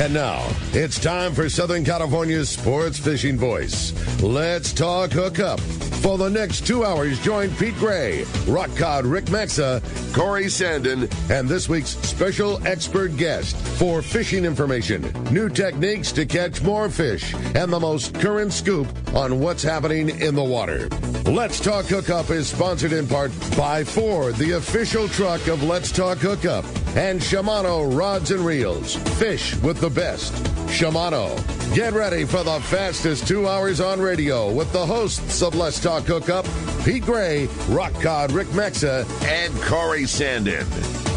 And now, it's time for Southern California's sports fishing voice. Let's talk hookup. For the next two hours, join Pete Gray, Rock Cod Rick Maxa, Corey Sandin, and this week's special expert guest for fishing information, new techniques to catch more fish, and the most current scoop on what's happening in the water. Let's Talk Hookup is sponsored in part by Ford, the official truck of Let's Talk Hookup, and Shimano Rods and Reels. Fish with the best. Shimano. Get ready for the fastest two hours on radio with the hosts of Let's Talk Hookup, Pete Gray, Rock Cod Rick Maxa, and Corey Sandin.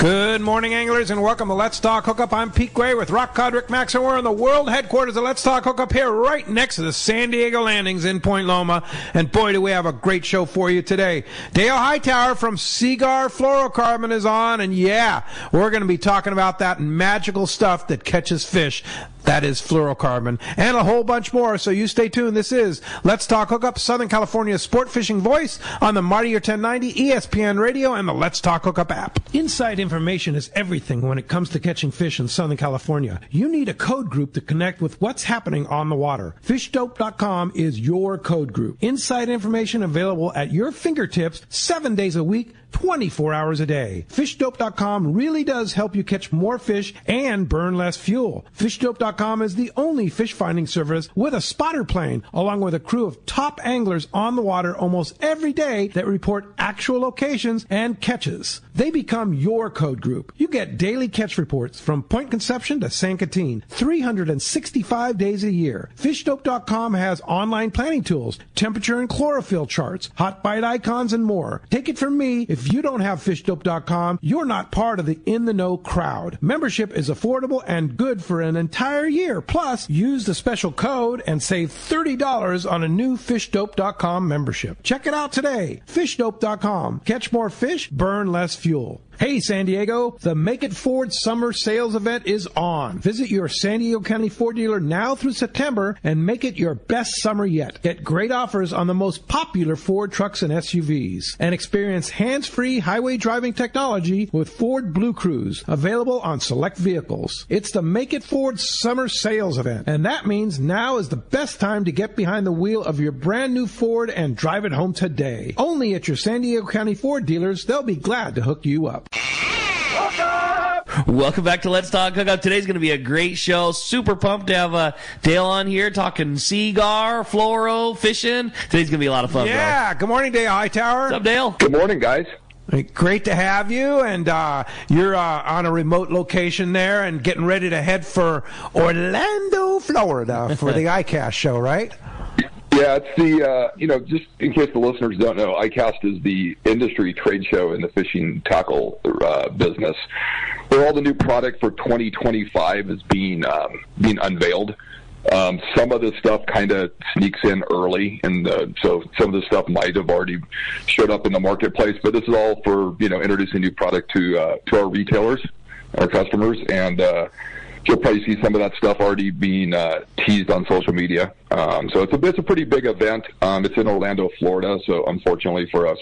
Good morning, anglers, and welcome to Let's Talk Hookup. I'm Pete Gray with Rock Cod Rick Max, and we're in the world headquarters of Let's Talk Hookup here, right next to the San Diego Landings in Point Loma. And boy, do we have a great show for you today. Dale Hightower from Seaguar Fluorocarbon is on, and yeah, we're going to be talking about that magical stuff that catches fish. That is fluorocarbon and a whole bunch more. So you stay tuned. This is Let's Talk Hookup, Southern California's sport fishing voice on the Mightier 1090 ESPN radio and the Let's Talk Hookup app. Inside information is everything when it comes to catching fish in Southern California. You need a code group to connect with what's happening on the water. Fishdope.com is your code group. Inside information available at your fingertips seven days a week 24 hours a day. Fishdope.com really does help you catch more fish and burn less fuel. Fishdope.com is the only fish finding service with a spotter plane, along with a crew of top anglers on the water almost every day that report actual locations and catches. They become your code group. You get daily catch reports from Point Conception to San Quintin, 365 days a year. Fishdope.com has online planning tools, temperature and chlorophyll charts, hot bite icons, and more. Take it from me, if you don't have fishdope.com, you're not part of the in the know crowd. Membership is affordable and good for an entire year. Plus, use the special code and save $30 on a new fishdope.com membership. Check it out today. Fishdope.com. Catch more fish, burn less fuel. Hey, San Diego, the Make It Ford Summer Sales Event is on. Visit your San Diego County Ford dealer now through September and make it your best summer yet. Get great offers on the most popular Ford trucks and SUVs and experience hands-free highway driving technology with Ford Blue Cruise, available on select vehicles. It's the Make It Ford Summer Sales Event, and that means now is the best time to get behind the wheel of your brand new Ford and drive it home today. Only at your San Diego County Ford dealers, they'll be glad to hook you up. Welcome back to Let's Talk Hookup. Today's going to be a great show. Super pumped to have uh, Dale on here talking seaguar, fluoro, fishing. Today's going to be a lot of fun. Yeah. Bro. Good morning, Dale Hightower. What's up, Dale? Good morning, guys. Great to have you, and uh, you're uh, on a remote location there, and getting ready to head for Orlando, Florida, for the ICAST show, right? Yeah, it's the uh, you know just in case the listeners don't know, ICAST is the industry trade show in the fishing tackle uh, business, where all the new product for 2025 is being um, being unveiled. Um, some of the stuff kind of sneaks in early, and the, so some of the stuff might have already showed up in the marketplace. But this is all for you know introducing new product to uh, to our retailers, our customers, and uh, you'll probably see some of that stuff already being uh, teased on social media. Um, so it's a it's a pretty big event. Um, it's in Orlando, Florida. So unfortunately for us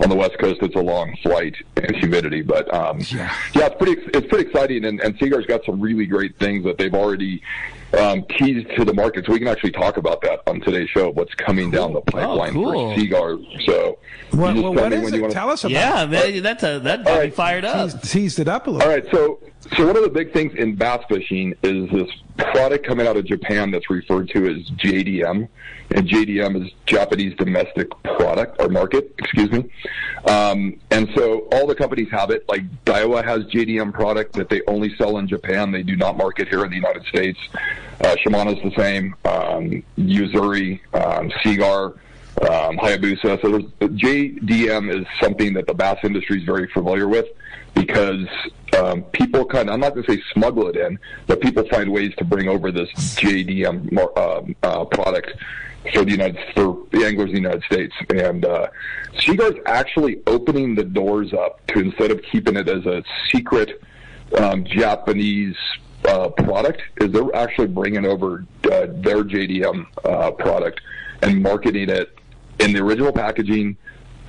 on the West Coast, it's a long flight and humidity. But um, yeah. yeah, it's pretty it's pretty exciting. And, and Seaguar's got some really great things that they've already um, teased to the market. So we can actually talk about that on today's show. What's coming cool. down the pipeline oh, cool. for Seaguar? So well, well what is it? Tell us about. Yeah, man, that's a that got right. me fired up. Teased, teased it up a little. All right, so so one of the big things in bass fishing is this product coming out of Japan that's referred to as JDM, and JDM is Japanese domestic product or market, excuse me. Um, and so all the companies have it. Like Daiwa has JDM product that they only sell in Japan; they do not market here in the United States. Uh, Shimano's the same. Um, Yo-Zuri, um, Seaguar. Um, Hayabusa. So JDM is something that the bass industry is very familiar with because um, people kind of, I'm not going to say smuggle it in, but people find ways to bring over this JDM um, uh, product for the United for the anglers in the United States. And uh, Seaguar's actually opening the doors up to instead of keeping it as a secret um, Japanese uh, product, is they're actually bringing over uh, their JDM uh, product and marketing it in the original packaging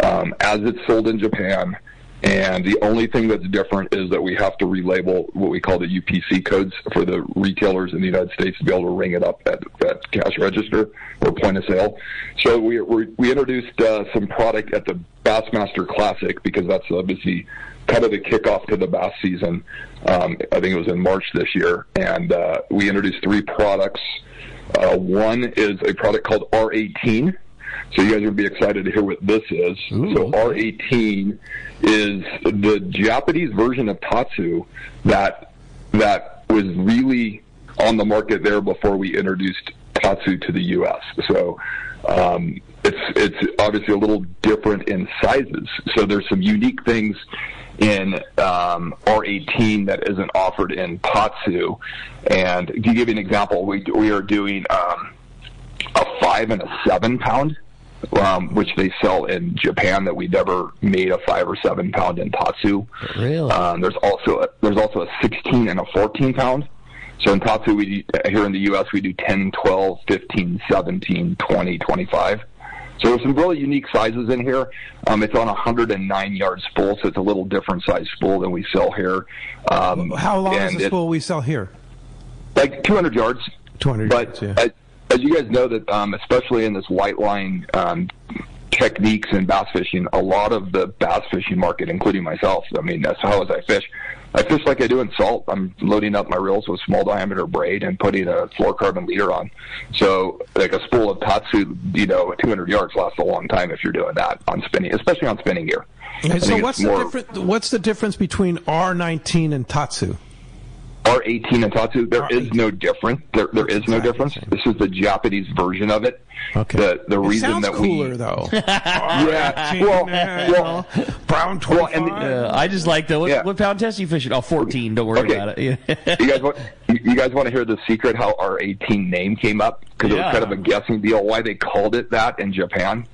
um, as it's sold in Japan And the only thing that's different is that we have to relabel what we call the UPC codes for the retailers in the United States to be able to ring it up at, at cash register or point of sale. So we we, introduced uh, some product at the Bassmaster Classic because that's obviously kind of the kickoff to the bass season. Um, I think it was in March this year, and uh, we introduced three products. Uh, one is a product called R18. So you guys would be excited to hear what this is. Ooh, so okay. R18 is the Japanese version of Tatsu that that was really on the market there before we introduced Tatsu to the U.S. So um, it's it's obviously a little different in sizes. So there's some unique things in um, R18 that isn't offered in Tatsu. And to give you an example, we we are doing um, a five and a seven pound, um, which they sell in Japan. That we never made a five or seven pound in Tatsu. Really? Um, there's also a, there's also a 16 and a 14 pound. So in Tatsu, we here in the U.S. we do 10, 12, 15, 17, 20, 25. So there's some really unique sizes in here. Um, it's on a 109 yard spool, so it's a little different size spool than we sell here. Um, How long is the spool we sell here? Like 200 yards. 200 But yards, yeah. As, you guys know, that um, especially in this white line um, techniques in bass fishing, a lot of the bass fishing market, including myself, I mean, that's how as I fish. I fish like I do in salt. I'm loading up my reels with small diameter braid and putting a fluorocarbon leader on. So, like a spool of Tatsu, you know, 200 yards lasts a long time if you're doing that on spinning, especially on spinning gear. Okay, so what's the difference? What's the difference between R19 and Tatsu? R18 and Tatsu, there is no difference. There, there is no difference. This is the Japanese version of it. Okay. The the it reason sounds that cooler we though. yeah well well brown well, 25. and Uh, I just like the what, Yeah. what pound test you fishing? Oh, 14. Don't worry Okay. about it. Yeah. you guys want you you guys want to hear the secret how R18 name came up because it was kind of a guessing deal why they called it that in Japan.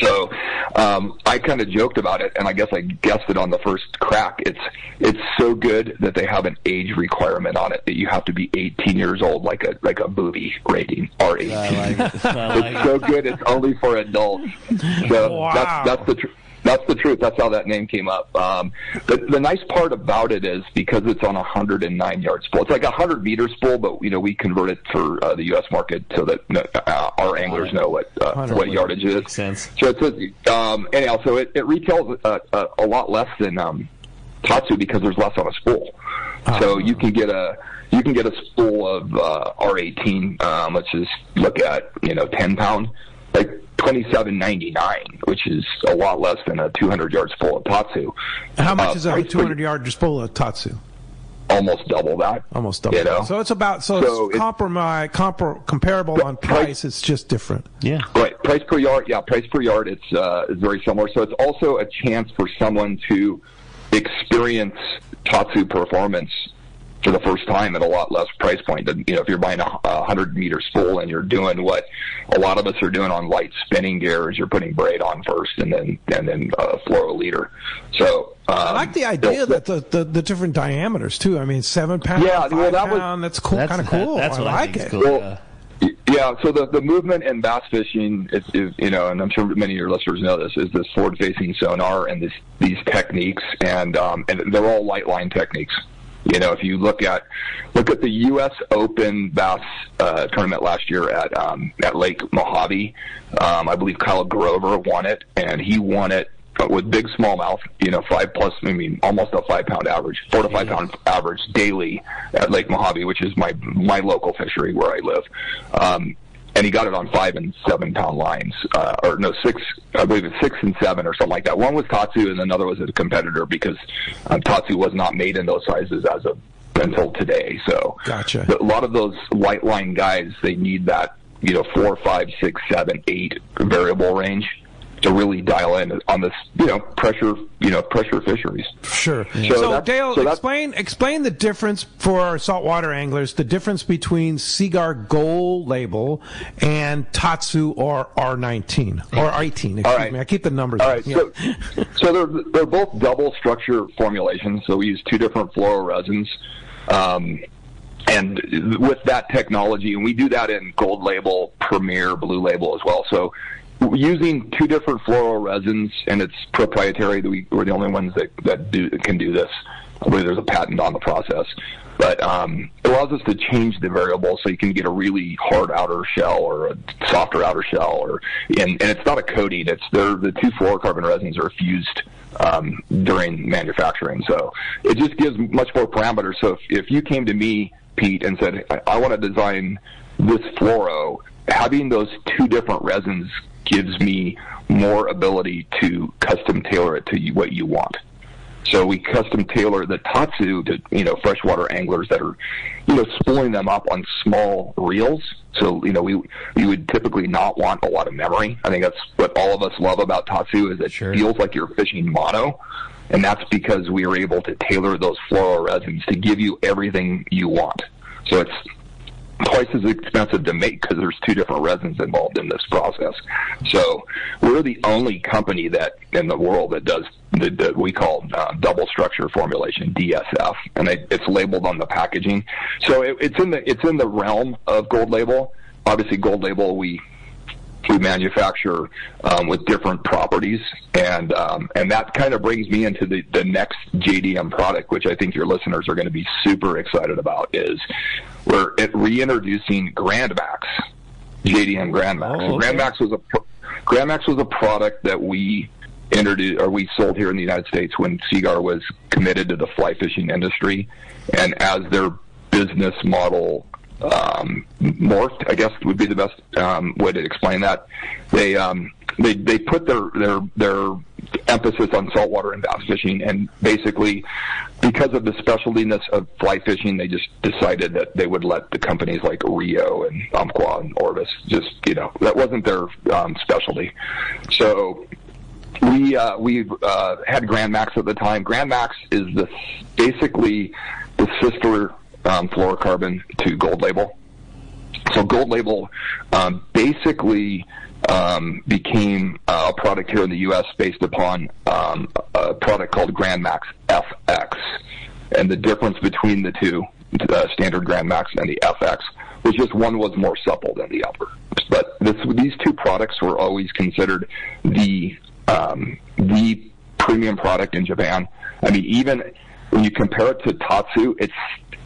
So um, I kind of joked about it, and I guess I guessed it on the first crack. It's it's so good that they have an age requirement on it that you have to be 18 years old, like a like a movie rating R18. Like it. Like it's it. so good. It's only for adults. So Wow. that's that's the tr- that's the truth. That's how that name came up. Um, the the nice part about it is because it's on a 109 yard spool. It's like a 100 meter spool, but you know we convert it for uh, the U.S. market so that uh, our anglers know what uh, what yardage it is. Sense. So it says, um, anyhow, so it, it retails uh, uh, a lot less than um, Tatsu because there's less on a spool. So you can get a you can get a spool of uh, R18. Um, let's just look at you know 10 pound, like 27.99, which is a lot less than a 200 yard spool of Tatsu. How much Uh, is a 200 yard spool of Tatsu? Almost double that. Almost double. You know? So it's about so, So it's it- compromise, compar- comparable on price- price. It's just different. Yeah. Right, price per yard. Yeah, price per yard. It's uh, is very similar. So it's also a chance for someone to experience Tatsu performance for the first time at a lot less price point than you know if you're buying a, a hundred meter spool and you're doing what a lot of us are doing on light spinning gear is you're putting braid on first and then and then uh, fluoro leader. So um, I like the idea that the, the, the different diameters too. I mean, seven pound, Yeah, five well, that was- that's cool. That's Kind of cool. That's I what I like think it. is cool. Well, yeah. Yeah, so the, the movement in bass fishing, is, is, you know, and I'm sure many of your listeners know this, is this forward-facing sonar and this, these techniques, and um, and they're all light line techniques. You know, if you look at look at the U.S. Open bass uh, tournament last year at um, at Lake Mojave, um, I believe Kyle Grover won it, and he won it with big smallmouth, you know, five plus, I mean, almost a five pound average, four to five pound average daily at Lake Mojave, which is my my local fishery where I live. Um, and he got it on five and seven pound lines, uh, or no, six, I believe it's six and seven or something like that. One was Tatsu and another was a competitor because um, Tatsu was not made in those sizes as of until today. So Gotcha. but a lot of those light line guys, they need that, you know, four, five, six, seven, eight variable range to really dial in on this, you know, pressure, you know, pressure fisheries. Sure. So So, that's- Dale, so that's- explain explain the difference for our saltwater anglers. The difference between Seaguar Gold label and Tatsu or R19 or 18. Excuse All right. me. I keep the numbers. All right, Yeah. so so they're they're both double structure formulations. So we use two different fluororesins, um, and with that technology, and we do that in Gold Label, Premier, Blue Label as well. So using two different fluoro resins, and it's proprietary. We, we're the only ones that that do can do this. I believe there's a patent on the process, but um, it allows us to change the variable so you can get a really hard outer shell or a softer outer shell, or and, and it's not a coating. It's the two fluorocarbon resins are fused um, during manufacturing, so it just gives much more parameters. So if, if you came to me, Pete, and said, I, I want to design this fluoro, having those two different resins gives me more ability to custom tailor it to you, what you want. So we custom tailor the tatsu to you know freshwater anglers that are you know spooling them up on small reels. So you know we we would typically not want a lot of memory. I think that's what all of us love about tatsu is it Sure. feels like you're fishing mono, and that's because we are able to tailor those fluoro resins to give you everything you want. So it's twice as expensive to make because there's two different resins involved in this process. So we're the only company that in the world that does the we call uh, double structure formulation DSF, and it, it's labeled on the packaging. So it, it's in the it's in the realm of Gold Label. Obviously, Gold Label we we manufacture um, with different properties, and um, and that kind of brings me into the, the next JDM product, which I think your listeners are going to be super excited about. Is we're reintroducing GrandMax, JDM GrandMax. Oh, okay. GrandMax was a GrandMax was a product that we introduced or we sold here in the United States when Seaguar was committed to the fly fishing industry, and as their business model um, morphed, I guess would be the best um, way to explain that. They um, they they put their their their emphasis on saltwater and bass fishing, and basically because of the specialtiness of fly fishing, they just decided that they would let the companies like Rio and Umpqua and Orvis just you know that wasn't their um, specialty. So we uh, we uh, had Grand Max at the time. Grand Max is the basically the sister um, fluorocarbon to Gold Label. So Gold Label um, basically um, became a product here in the U.S. based upon um, a product called Grand Max FX, and the difference between the two, the standard Grand Max and the FX, was just one was more supple than the other. But this, these two products were always considered the um, the premium product in Japan. I mean, even when you compare it to Tatsu, it's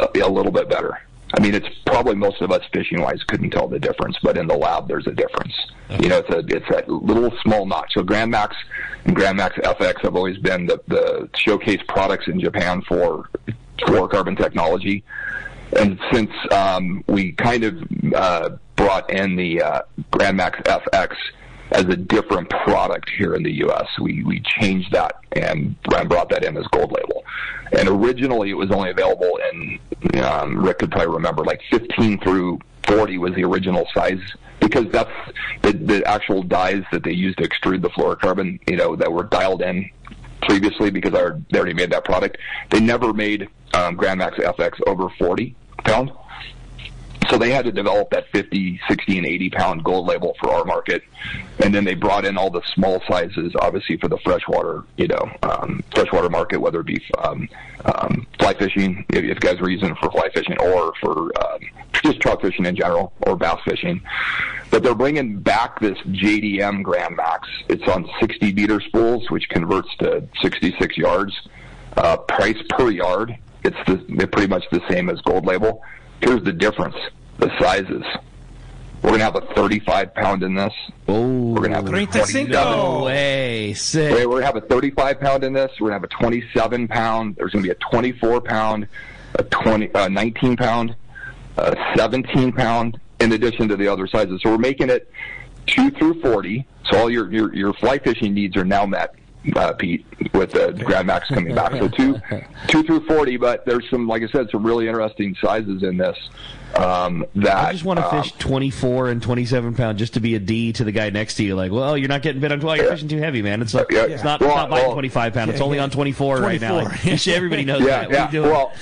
a little bit better. I mean, it's probably most of us fishing wise couldn't tell the difference, but in the lab, there's a difference. You know, it's a it's that little small notch. So Grand Max and Grand Max FX have always been the the showcase products in Japan for fluorocarbon technology. And since um, we kind of uh, brought in the uh, Grand Max FX as a different product here in the U.S., we, we changed that and brought that in as gold label. And originally, it was only available in um, Rick could probably remember like 15 through 40 was the original size because that's the, the actual dies that they used to extrude the fluorocarbon, you know, that were dialed in previously because they already made that product. They never made um, Grand Max FX over 40 pound. So they had to develop that 50, 60, and 80 pound gold label for our market. And then they brought in all the small sizes, obviously for the freshwater, you know, um, freshwater market, whether it be um, um, fly fishing, if, if guys were using it for fly fishing or for um, just trout fishing in general or bass fishing. But they're bringing back this JDM Grand Max. It's on 60 meter spools, which converts to 66 yards. Uh, price per yard, it's the, pretty much the same as Gold Label. Here's the difference: the sizes. We're gonna have a 35 pound in this. Oh, We're gonna have a 27. no way, sick. We're gonna have a 35 pound in this. We're gonna have a 27 pound. There's gonna be a 24 pound, a 20, uh, 19 pound, a 17 pound, in addition to the other sizes. So we're making it two through 40. So all your your, your fly fishing needs are now met. Uh, Pete, with the Grand Max coming back, so two, two through forty. But there's some, like I said, some really interesting sizes in this. Um, that I just want to um, fish 24 and 27 pound just to be a D to the guy next to you. Like, well, you're not getting bit on 12. You're fishing too heavy, man. It's like, Yeah. it's not, Well, it's not biting well- 25 pound. It's only on 24, right now. 24. Like, everybody knows Yeah, that. What are yeah. you doing? Well,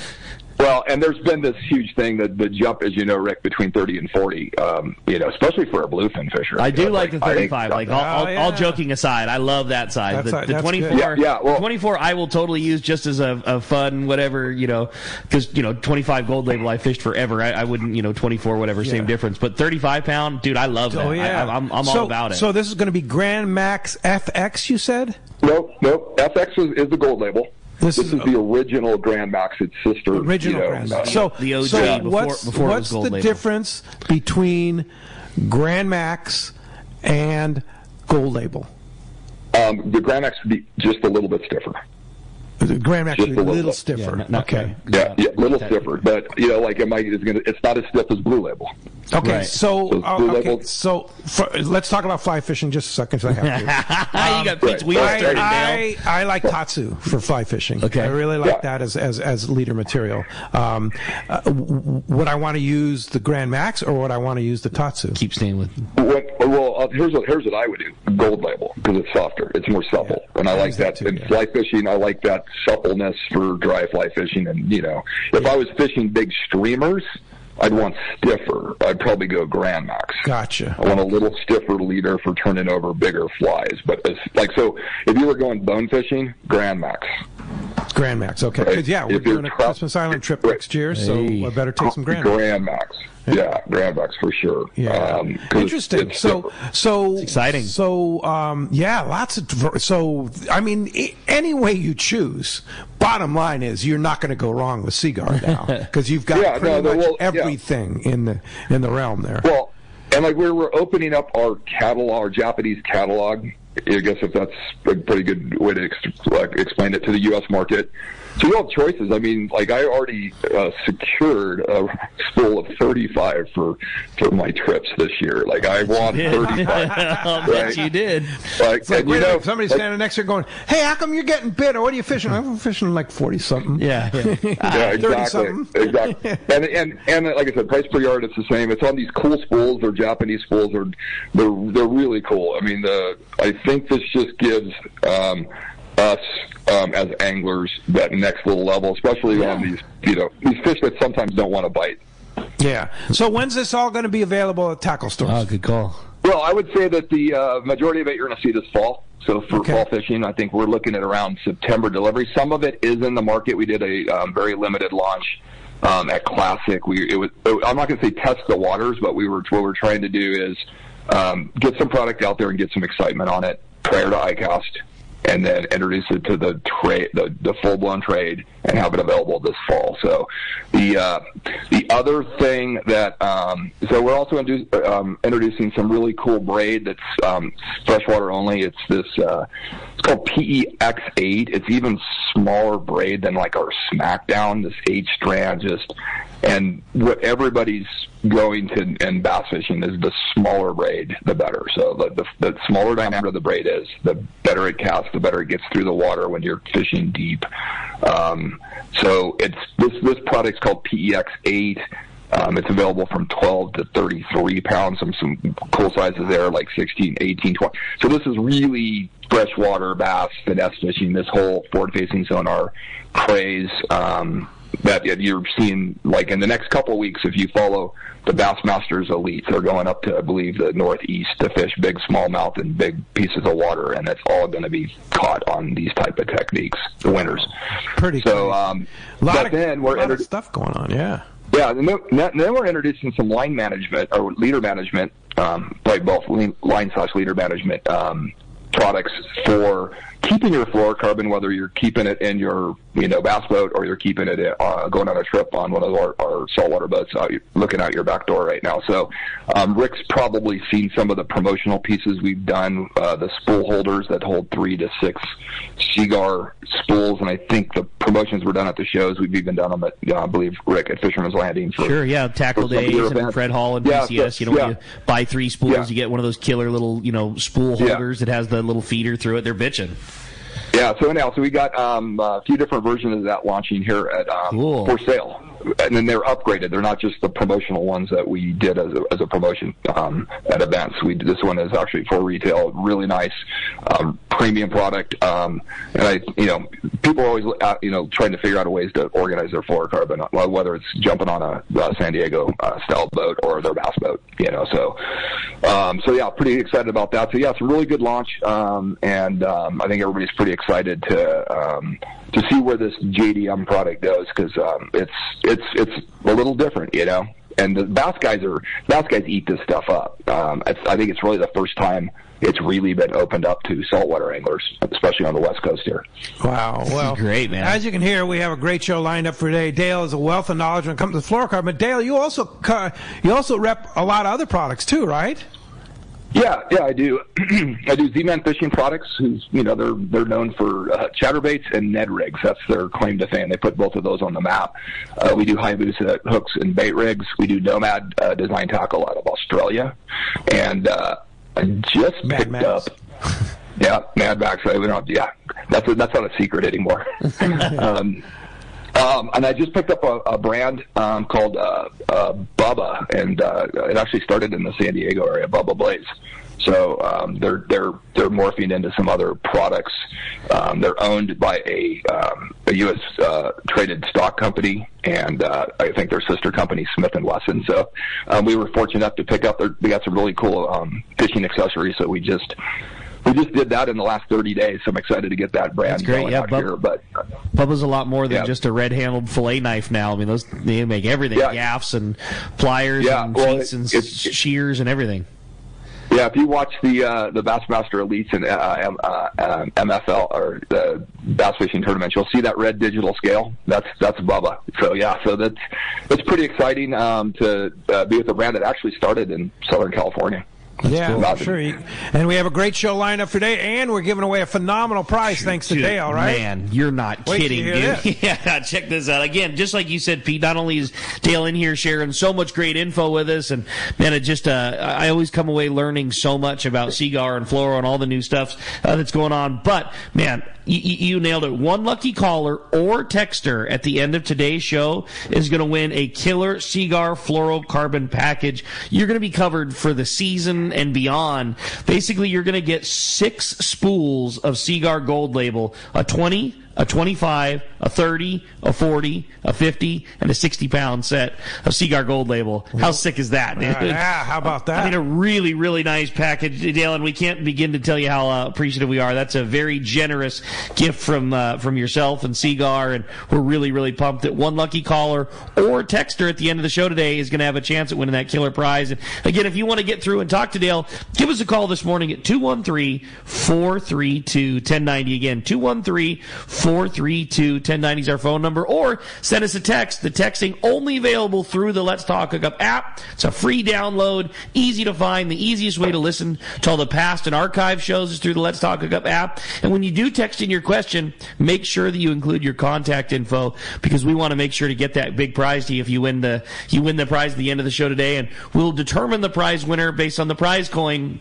Well, and there's been this huge thing that the jump, as you know, Rick, between 30 and 40. Um, you know, especially for a bluefin fisher. I do You know, like the 35. Like all, Oh, yeah. all joking aside, I love that size. That's- the, the that's 24. Yeah, yeah, well- 24, I will totally use just as a, a fun whatever you know, because you know 25 gold label I fished forever. I, I wouldn't you know 24 whatever same difference, but 35 pound, dude, I love that. Oh yeah, I, am I'm so, all about it. So this is going to be Grand Max FX. You said. Nope, nope. FX is, is the gold label. This This, is- is, the original Grand Max. Its sister. original you know, Grand Max. So, The OG so before- what's, before what's the label. difference between Grand Max and Gold Label? um, the Grand Max would be just a little bit stiffer. The Grand Max Just is a a little little stiffer. Yeah, not- not okay. Yeah, yeah, a little stiffer, but you know, like it might, it's gonna, it's not as stiff as Blue Label. Okay. Right. So, So uh, okay. So for, let's talk about fly fishing just a second. 'cause I have to. you got right, wheels right. turning. I, I, I like Tatsu for fly fishing. Okay. I really like Yeah. that as, as, as leader material. Um, uh, w- w- would I want to use the Grand Max or would I want to use the Tatsu? Keep staying with. What, well, uh, here's what here's what I would do: Gold Label because it's softer, it's more supple, Yeah. and I I like that that. too, in yeah. fly fishing, I like that suppleness for dry fly fishing. And you know, if I was fishing big streamers, I'd want stiffer. I'd probably go Grand Max. Gotcha. I want a little stiffer leader for turning over bigger flies. But it's like so, if you were going bone fishing, Grand Max. Grand Max. Okay. Right. 'Cause, yeah, we're If doing a tra- Christmas Island trip Right. next year, so Hey. I better take some Grand Max. Grand Max. Yeah, Grand Max for sure. Yeah, Um, 'cause interesting. it's So, stiffer. so exciting. So, um, yeah, lots of. So, I mean, any way you choose. Bottom line is, you're not going to go wrong with Seaguar now because you've got Yeah, pretty no, much well, yeah. everything in the in the realm there. Well, and like we were opening up our catalog, our Japanese catalog. I guess if that's a pretty good way to ex- like, explain it to the U.S. market. So you have choices. I mean, like I already uh, secured a spool of 35 for for my trips this year. Like I want 35. I'll bet you did. Like, like, you know, minute, somebody's like- standing next to you going, "Hey, how come you're getting bit? Or what are you fishing? I'm fishing like forty something." Yeah, yeah. Yeah, exactly, exactly. And and and like I said, price per yard it's the same. It's on these cool spools. They're Japanese spools. They're they're they're really cool. I mean, the I think this just gives um, us um, as anglers that next little level, especially on these you know these fish that sometimes don't want to bite. Yeah. So when's this all going to be available at tackle stores? Oh, good call. Well, I would say that the uh, majority of it you're going to see this fall. So for Okay. fall fishing, I think we're looking at around September delivery. Some of it is in the market. We did a um, very limited launch um, at Classic. We it was I'm not going to say test the waters, but we were what we're trying to do is um, get some product out there and get some excitement on it prior to ICAST, and then introduce it to the trade, the, the full blown trade, and have it available this fall. So the uh, the other thing that um, so we're also indu- um, introducing some really cool braid that's um, freshwater only. It's this uh, called PEX8. It's even smaller braid than like our Smackdown. This eight strand just and what everybody's going to in bass fishing is the smaller braid, the better. So the, the the smaller diameter the braid is, the better it casts, the better it gets through the water when you're fishing deep. Um, so it's this this product's called PEX8. Um, it's available from 12 to 33 pounds. Some some cool sizes there, like 16, 18, 20. So this is really freshwater bass finesse fishing. This whole forward-facing sonar craze um, that you're seeing, like in the next couple of weeks, if you follow the Bassmasters Elites, they're going up to, I believe, the Northeast to fish big smallmouth and big pieces of water, and it's all going to be caught on these type of techniques. The winners. Pretty So, um, a lot but of, then we're lot of stuff going on. Yeah. Yeah, and then, we're introducing some line management or leader management, um, like both line slash leader management um, products for keeping your fluorocarbon, whether you're keeping it in your you know bass boat or you're keeping it uh, going on a trip on one of our, our saltwater boats, out, looking out your back door right now. So um, Rick's probably seen some of the promotional pieces we've done, uh, the spool holders that hold three to six Seaguar spools, and I think the promotions were done at the shows. We've even done them at, uh, I believe, Rick at Fisherman's Landing. For, Sure, yeah, tackle days and events. Fred Hall and Yeah, PCS. so- you know, yeah. when you buy three spools, Yeah. you get one of those killer little, you know, spool holders that has the little feeder through it. They're bitching. Yeah, so anyhow, so we got um, a few different versions of that launching here at um, Cool. for sale. And then they're upgraded. They're not just the promotional ones that we did as a, as a promotion um, at events. We this one is actually for retail. Really nice, um, premium product. Um, and I, you know, people are always, uh, you know, trying to figure out ways to organize their fluorocarbon, whether it's jumping on a San Diego uh, style boat or their bass boat. You know, so um, so yeah, pretty excited about that. So yeah, it's a really good launch, um, and um, I think everybody's pretty excited to um, to see where this JDM product goes because um, it's it's it's it's a little different, you know. And the bass guys are bass guys eat this stuff up. Um, it's, I think it's really the first time it's really been opened up to saltwater anglers, especially on the west coast here. Wow, well, great man. As you can hear, we have a great show lined up for today. Dale is a wealth of knowledge when it comes to fluorocarbon. But Dale, you also you also rep a lot of other products too, right? Yeah, yeah, I do. I do Z-Man Fishing Products, who's you know they're they're known for uh, chatterbaits and Ned rigs. That's their claim to fame. They put both of those on the map. Uh, we do Hayabusa hooks and bait rigs. We do Nomad uh, design tackle out of Australia, and uh, I just Mad picked Max. up. Yeah, Mad Max. I don't, yeah, that's a, that's not a secret anymore. um, um, and I just picked up a, a brand um, called uh, uh, Bubba, and uh, it actually started in the San Diego area, Bubba Blade. So um, they're they're they're morphing into some other products. Um, they're owned by a um, a U.S. Uh, traded stock company, and uh, I think their sister company Smith and Wesson. So um, we were fortunate enough to pick up. Their, they got some really cool um, fishing accessories. So we just we just did that in the last 30 days. So I'm excited to get that brand That's great, yeah, out Bub- here. But uh, Bubba's a lot more than Yeah. just a red-handled fillet knife now. I mean, those they make everything: Yeah. gaffs and pliers Yeah, and well, and it- shears and everything. Yeah, if you watch the uh, the Bassmaster Elites and uh, M- uh, um, MFL or the bass fishing tournaments, you'll see that red digital scale. That's that's Bubba. So yeah, so that's it's pretty exciting um, to uh, be with a brand that actually started in Southern California. Yeah, cool. sure. And we have a great show lined up today, and we're giving away a phenomenal prize thanks to Dude, Dale, right? Man, you're not Wait kidding, dude. yeah, check this out. Again, just like you said, Pete, not only is Dale in here sharing so much great info with us, and man, it just, uh, I always come away learning so much about Seaguar and fluoro and all the new stuff uh, that's going on. But, man, you, you nailed it. One lucky caller or texter at the end of today's show is going to win a killer Seaguar fluorocarbon package. You're going to be covered for the season and beyond. Basically, you're going to get six spools of Seaguar Gold Label, a 20, a 25, a 30, a 40, a 50, and a 60 pound set of Seaguar Gold Label. How sick is that, dude? Uh, yeah, how about that? I mean, a really, really nice package, Dale, and we can't begin to tell you how uh, appreciative we are. That's a very generous gift from uh, from yourself and Seaguar, and we're really, really pumped that one lucky caller or texter at the end of the show today is going to have a chance at winning that killer prize. And again, if you want to get through and talk to Dale, give us a call this morning at 213 432 1090. Again, 213 432 1090 is our phone number, or send us a text. The texting only available through the Let's Talk Hookup app. It's a free download, easy to find. The easiest way to listen to all the past and archive shows is through the Let's Talk Hookup app. And when you do text in your question, make sure that you include your contact info because we want to make sure to get that big prize to you if you win the you win the prize at the end of the show today, and we'll determine the prize winner based on the prize coin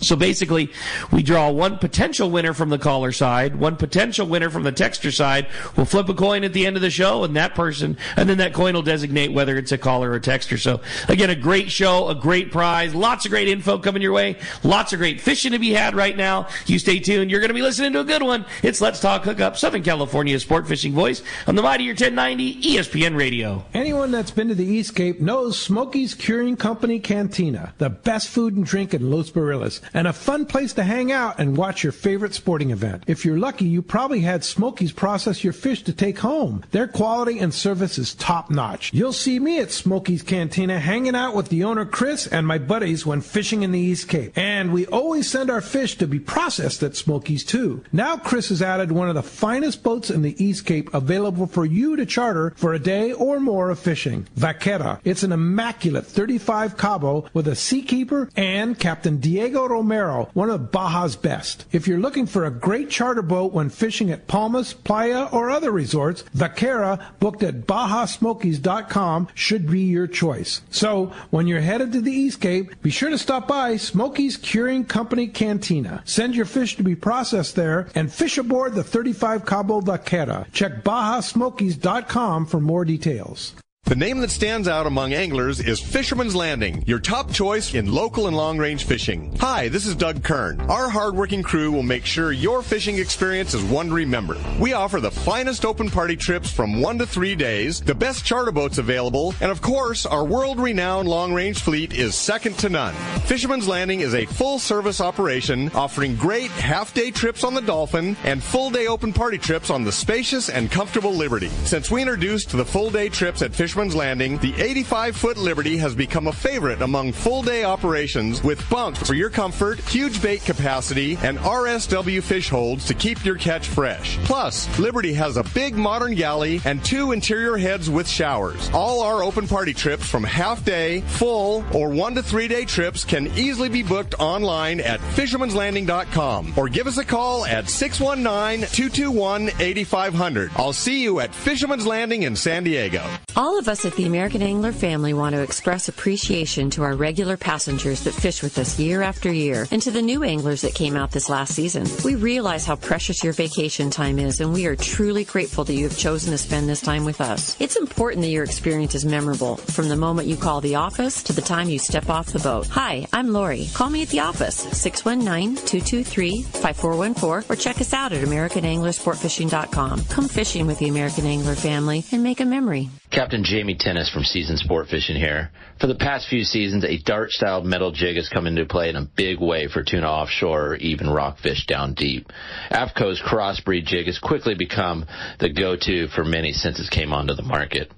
so basically, we draw one potential winner from the caller side, one potential winner from the texter side. We'll flip a coin at the end of the show, and that person, and then that coin will designate whether it's a caller or a texter. So again, a great show, a great prize, lots of great info coming your way, lots of great fishing to be had right now. You stay tuned. You're going to be listening to a good one. It's Let's Talk Hookup, Southern California sport fishing voice on the Mighty Year 1090 ESPN Radio. Anyone that's been to the East Cape knows Smokey's Curing Company Cantina, the best food and drink in Los Barriles, and a fun place to hang out and watch your favorite sporting event. If you're lucky, you probably had Smokies process your fish to take home. Their quality and service is top notch. You'll see me at Smokies Cantina hanging out with the owner Chris and my buddies when fishing in the East Cape. And we always send our fish to be processed at Smokies too. Now Chris has added one of the finest boats in the East Cape available for you to charter for a day or more of fishing. Vaquera. It's an immaculate 35 Cabo with a seakeeper and Captain Diego Romero, one of Baja's best. If you're looking for a great charter boat when fishing at Palmas, Playa, or other resorts, Vaquera, booked at BajaSmokies.com, should be your choice. So, when you're headed to the East Cape, be sure to stop by Smokies Curing Company Cantina. Send your fish to be processed there and fish aboard the 35 Cabo Vaquera. Check BajaSmokies.com for more details. The name that stands out among anglers is Fisherman's Landing, your top choice in local and long range fishing. Hi, this is Doug Kern. Our hardworking crew will make sure your fishing experience is one to remember. We offer the finest open party trips from one to three days, the best charter boats available, and of course, our world renowned long range fleet is second to none. Fisherman's Landing is a full service operation offering great half day trips on the Dolphin and full day open party trips on the spacious and comfortable Liberty. Since we introduced the full day trips at Fisherman's Fisherman's Landing, the 85 foot Liberty has become a favorite among full day operations with bunks for your comfort, huge bait capacity, and RSW fish holds to keep your catch fresh. Plus, Liberty has a big modern galley and two interior heads with showers. All our open party trips from half day, full, or one to three day trips can easily be booked online at fishermanslanding.com or give us a call at 619 221 8500. I'll see you at Fisherman's Landing in San Diego. All of us at the American Angler family want to express appreciation to our regular passengers that fish with us year after year and to the new anglers that came out this last season. We realize how precious your vacation time is and we are truly grateful that you have chosen to spend this time with us. It's important that your experience is memorable from the moment you call the office to the time you step off the boat. Hi, I'm Lori. Call me at the office, 619-223-5414 or check us out at AmericanAnglerSportFishing.com. Come fishing with the American Angler family and make a memory. Captain Jamie Tennis from Season Sport Fishing here. For the past few seasons, a dart-styled metal jig has come into play in a big way for tuna offshore or even rockfish down deep. AFTCO's crossbreed jig has quickly become the go-to for many since it came onto the market.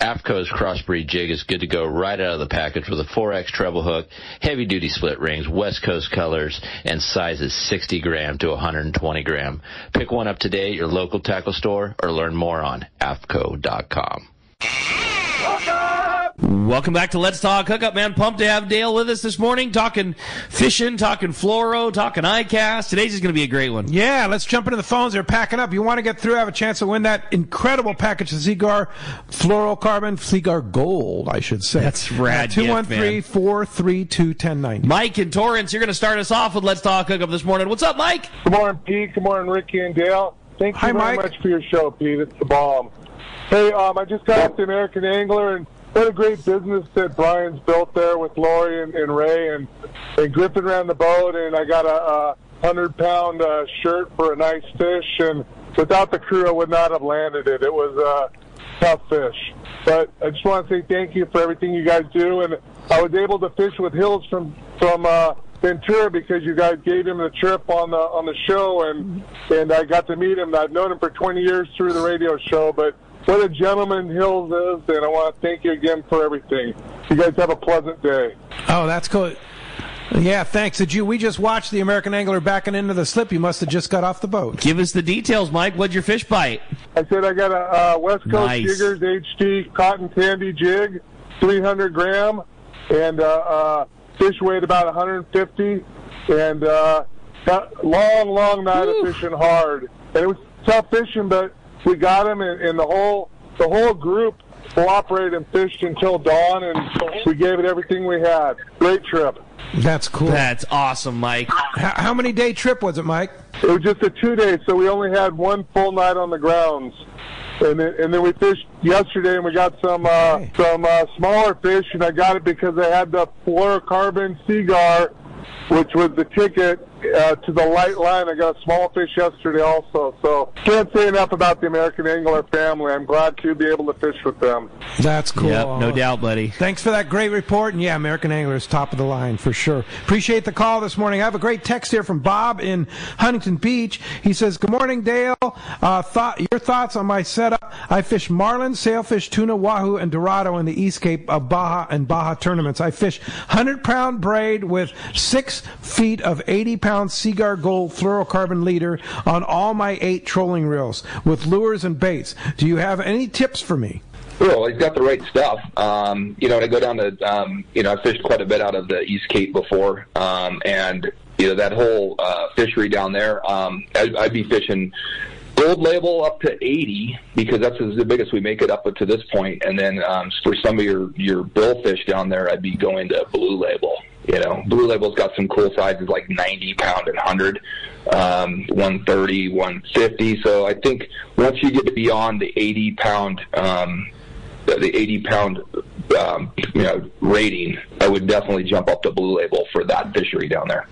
AFTCO's crossbreed jig is good to go right out of the package with a 4X treble hook, heavy duty split rings, West Coast colors, and sizes 60 gram to 120 gram. Pick one up today at your local tackle store or learn more on AFTCO.com. Welcome back to Let's Talk Hookup, man. Pumped to have Dale with us this morning, talking fishing, talking fluoro, talking ICAST. Today's is going to be a great one. Yeah, let's jump into the phones. They're packing up. You want to get through, have a chance to win that incredible package of Seaguar fluorocarbon, Seaguar Gold, I should say. That's rad. Two one three four three two ten ninety. Mike and Torrance, you're going to start us off with Let's Talk Hookup this morning. What's up, Mike? Good morning, Pete. Good morning, Ricky and Dale. Thank you Hi, very Mike. much for your show, Pete. It's the bomb. Hey, um, I just got off the American Angler, and what a great business that Brian's built there with Lori and, and Ray and, and Griffin ran the boat, and I got a, a hundred pound uh, shirt for a nice fish, and without the crew, I would not have landed it. It was a tough fish. But I just want to say thank you for everything you guys do, and I was able to fish with Hills from from. Uh, Ventura because you guys gave him the trip on the on the show and and I got to meet him. I've known him for 20 years through the radio show, but what a gentleman Hills is, and I want to thank you again for everything. You guys have a pleasant day. Oh, that's cool. Yeah, thanks. Did you? We just watched the American Angler backing into the slip. You must have just got off the boat. Give us the details, Mike. What'd your fish bite? I said I got a uh, West Coast Nice. Jiggers HD cotton candy jig, 300 gram, and uh, uh, fish weighed about 150, and uh, got long, long night of fishing hard, and it was tough fishing, but we got him, and, and the whole the whole group cooperated and fished until dawn, and we gave it everything we had. Great trip. That's cool. That's awesome, Mike. How, how many day trip was it, Mike? It was just a two day, so we only had one full night on the grounds. And then, and then we fished yesterday, and we got some uh, Okay. some uh, smaller fish, and I got it because I had the fluorocarbon Seaguar, which was the ticket uh, to the light line. I got a small fish yesterday also. So can't say enough about the American Angler family. I'm glad to be able to fish with them. That's cool. Yep, no doubt, buddy. Thanks for that great report. And yeah, American Angler is top of the line for sure. Appreciate the call this morning. I have a great text here from Bob in Huntington Beach. He says, Good morning, Dale. Uh, thought, your thoughts on my setup. I fish marlin, sailfish, tuna, wahoo, and dorado in the East Cape of Baja and Baja tournaments. I fish 100 pound braid with six feet of 80 pound Seaguar Gold fluorocarbon leader on all my eight trolling reels with lures and baits. Do you have any tips for me? Well, he's got the right stuff. Um, you know, to go down to, um, you know, I fished quite a bit out of the East Cape before, um, and you know that whole uh, fishery down there. Um, I'd, I'd be fishing gold label up to 80 because that's the biggest we make it up to this point. point, and then um, for some of your your billfish down there, I'd be going to blue label. You know, blue label's got some cool sizes like 90 pound and 100, um, 130, 150. So I think once you get beyond the 80 pound um, the 80 pound um, you know rating, I would definitely jump up to Blue Label for that fishery down there.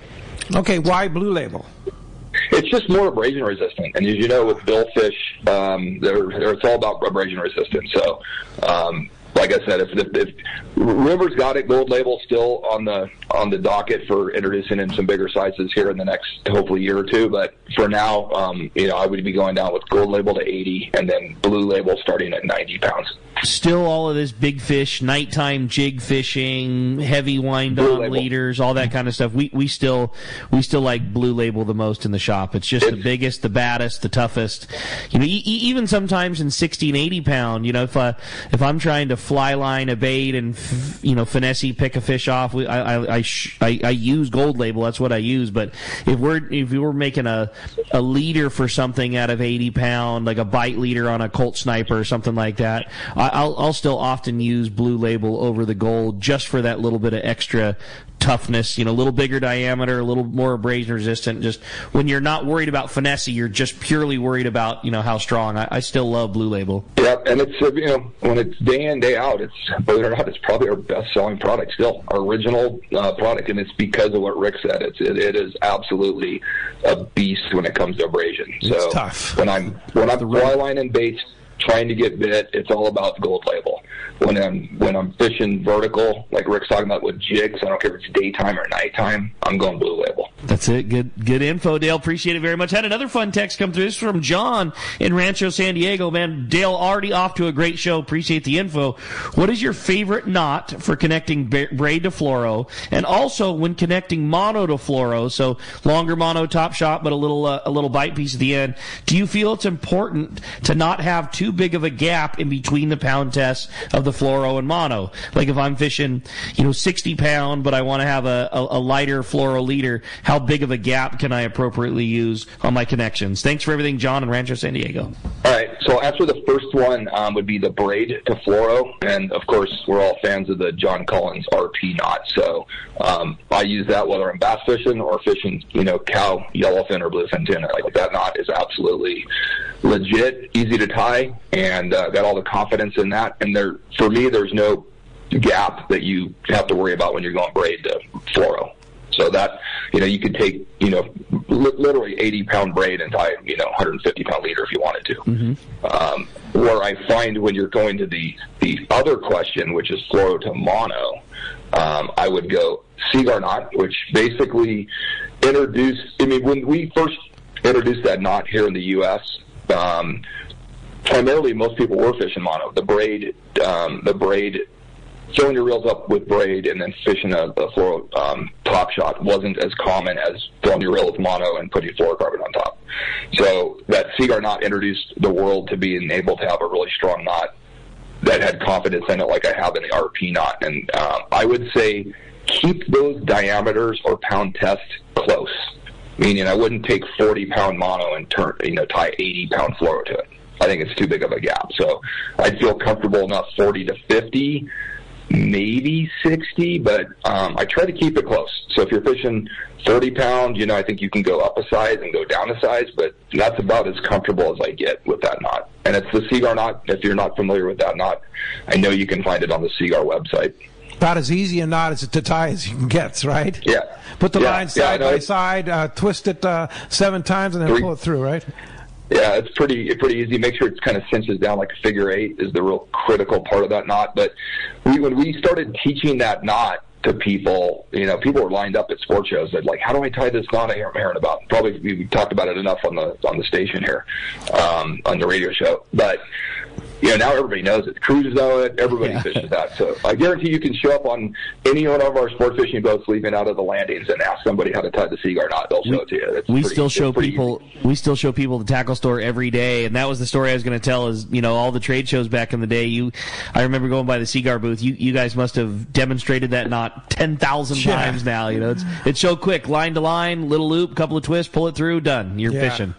Okay, why Blue Label? It's just more abrasion resistant, and as you know, with billfish, um, they're, they're, it's all about abrasion resistance. So, um, like I said, if, if, if River's got it, Gold Label still on the on the docket for introducing in some bigger sizes here in the next hopefully year or two. But for now, um, you know, I would be going down with Gold Label to 80, and then Blue Label starting at 90 pounds. Still, all of this big fish, nighttime jig fishing, heavy wind on leaders, all that kind of stuff. We we still we still like Blue Label the most in the shop. It's just it's, the biggest, the baddest, the toughest. You know, e- even sometimes in 60 and 80 pound. You know, if uh, if I'm trying to fly line a bait and f- you know finesse pick a fish off, I I, I, sh- I, I use Gold Label. That's what I use. But if we're if we were making a a leader for something out of 80 pound, like a bite leader on a Colt Sniper or something like that. I, I'll, I'll still often use Blue Label over the gold just for that little bit of extra toughness, you know, a little bigger diameter, a little more abrasion resistant. Just when you're not worried about finesse, you're just purely worried about, you know, how strong. I, I still love Blue Label. Yep, and it's, uh, you know, when it's day in, day out, it's, believe it or not, it's probably our best selling product still, our original uh, product, and it's because of what Rick said. It's, it, it is absolutely a beast when it comes to abrasion. It's so tough. when I'm, when I'm fly lining baits, trying to get bit, it's all about the gold label. When I'm when I'm fishing vertical, like Rick's talking about with jigs, I don't care if it's daytime or nighttime, I'm going blue label. That's it. Good good info, Dale. Appreciate it very much. Had another fun text come through. This is from John in Rancho San Diego. Man, Dale already off to a great show. Appreciate the info. What is your favorite knot for connecting braid to fluoro, and also when connecting mono to fluoro? So longer mono top shot, but a little uh, a little bite piece at the end. Do you feel it's important to not have two too big of a gap in between the pound tests of the fluoro and mono. Like if I'm fishing, you know, 60 pound, but I want to have a, a, a lighter fluoro leader, how big of a gap can I appropriately use on my connections? Thanks for everything, John in Rancho San Diego. All right. So after the first one um, would be the braid to fluoro, and of course we're all fans of the John Collins RP knot. So um, I use that whether I'm bass fishing or fishing, you know, cow, yellowfin, or bluefin tuna. Like that knot is absolutely legit, easy to tie, and uh, got all the confidence in that. And there, for me, there's no gap that you have to worry about when you're going braid to fluoro. So that, you know, you could take, you know, li- literally 80 pound braid and tie, you know, 150 pound leader if you wanted to. Mm-hmm. Um, where I find when you're going to the, the other question, which is fluoro to mono, um, I would go Seaguar knot, which basically introduced, I mean, when we first introduced that knot here in the U.S., um, primarily most people were fishing mono. The braid, um, the braid, filling your reels up with braid and then fishing a, a fluoro um, top shot wasn't as common as filling your reel with mono and putting fluorocarbon on top. So that Seaguar knot introduced the world to being able to have a really strong knot that had confidence in it, like I have in the RP knot. And um, I would say keep those diameters or pound tests close meaning I wouldn't take 40 pound mono and turn, you know, tie 80 pound fluoro to it. I think it's too big of a gap. So I'd feel comfortable enough 40 to 50, maybe 60, but um, I try to keep it close. So if you're fishing 30 pound, you know, I think you can go up a size and go down a size, but that's about as comfortable as I get with that knot. And it's the Seaguar knot. If you're not familiar with that knot, I know you can find it on the Seaguar website about as easy a knot as to tie as you can get, right? Yeah. Put the yeah. line side yeah, by side, uh, twist it uh, seven times, and then Three. pull it through, right? Yeah, it's pretty pretty easy. Make sure it's kind of cinches down like a figure eight is the real critical part of that knot. But we, when we started teaching that knot to people, you know, people were lined up at sports shows. They're like, "How do I tie this knot?" I am hearing about. Probably we talked about it enough on the on the station here, um, on the radio show. But you know, now everybody knows it. Cruises know it. Everybody Yeah. fishes that. So I guarantee you can show up on any one of our sport fishing boats leaving out of the landings and ask somebody how to tie the Seaguar knot. They'll show it to you. It's we pretty- still show pretty people we still show people the tackle store every day and that was the story i was going to tell is you know all the trade shows back in the day you i remember going by the Seaguar booth you you guys must have demonstrated that knot 10,000 Yeah. times now you know it's it's so quick line to line little loop couple of twists pull it through done you're Yeah. fishing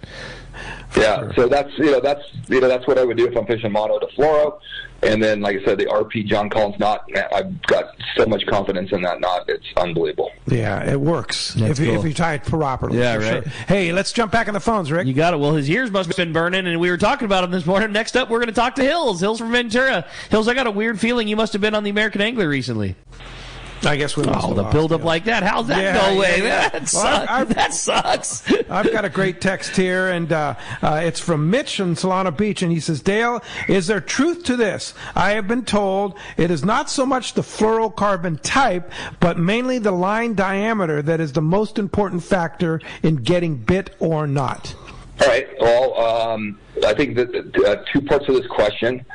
Yeah, so that's you know that's you know that's what I would do if I'm fishing mono to fluoro. And then, like I said, the RP John Collins knot. Man, I've got so much confidence in that knot; it's unbelievable. Yeah, it works That's if, you, cool. if you tie it properly. Yeah, right. Sure. Hey, let's jump back on the phones, Rick. You got it. Well, his ears must have been burning, and we were talking about him this morning. Next up, we're going to talk to Hills. Hills from Ventura. Hills, I got a weird feeling you must have been on the American Angler recently. I guess we must Oh, have the lost, build up yeah. like that. How's that Yeah, go yeah, away? yeah. That, Well, sucks. I've- I've- that sucks. I've got a great text here, and uh, uh, it's from Mitch in Solana Beach, and he says, Dale, is there truth to this? I have been told it is not so much the fluorocarbon type, but mainly the line diameter that is the most important factor in getting bit or not. All right. Well, um, I think that uh, two parts of this question.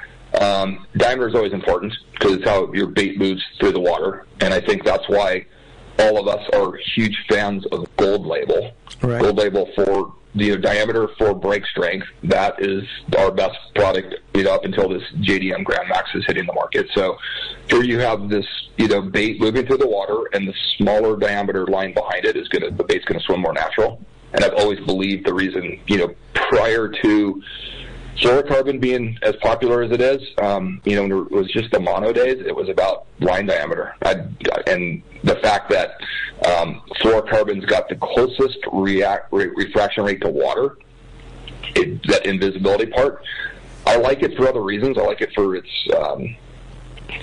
Um, diameter is always important because it's how your bait moves through the water, and I think that's why all of us are huge fans of Gold Label. Right. Gold Label for the diameter for break strength. That is our best product, you know, up until this JDM Grand Max is hitting the market. So here you have this, you know, bait moving through the water, and the smaller diameter line behind it is going to the bait's going to swim more natural. And I've always believed the reason, you know, prior to fluorocarbon being as popular as it is, um, you know, when it was just the mono days, it was about line diameter. I, and the fact that um, fluorocarbon's got the closest react, re- refraction rate to water, it, that invisibility part, I like it for other reasons. I like it for its um,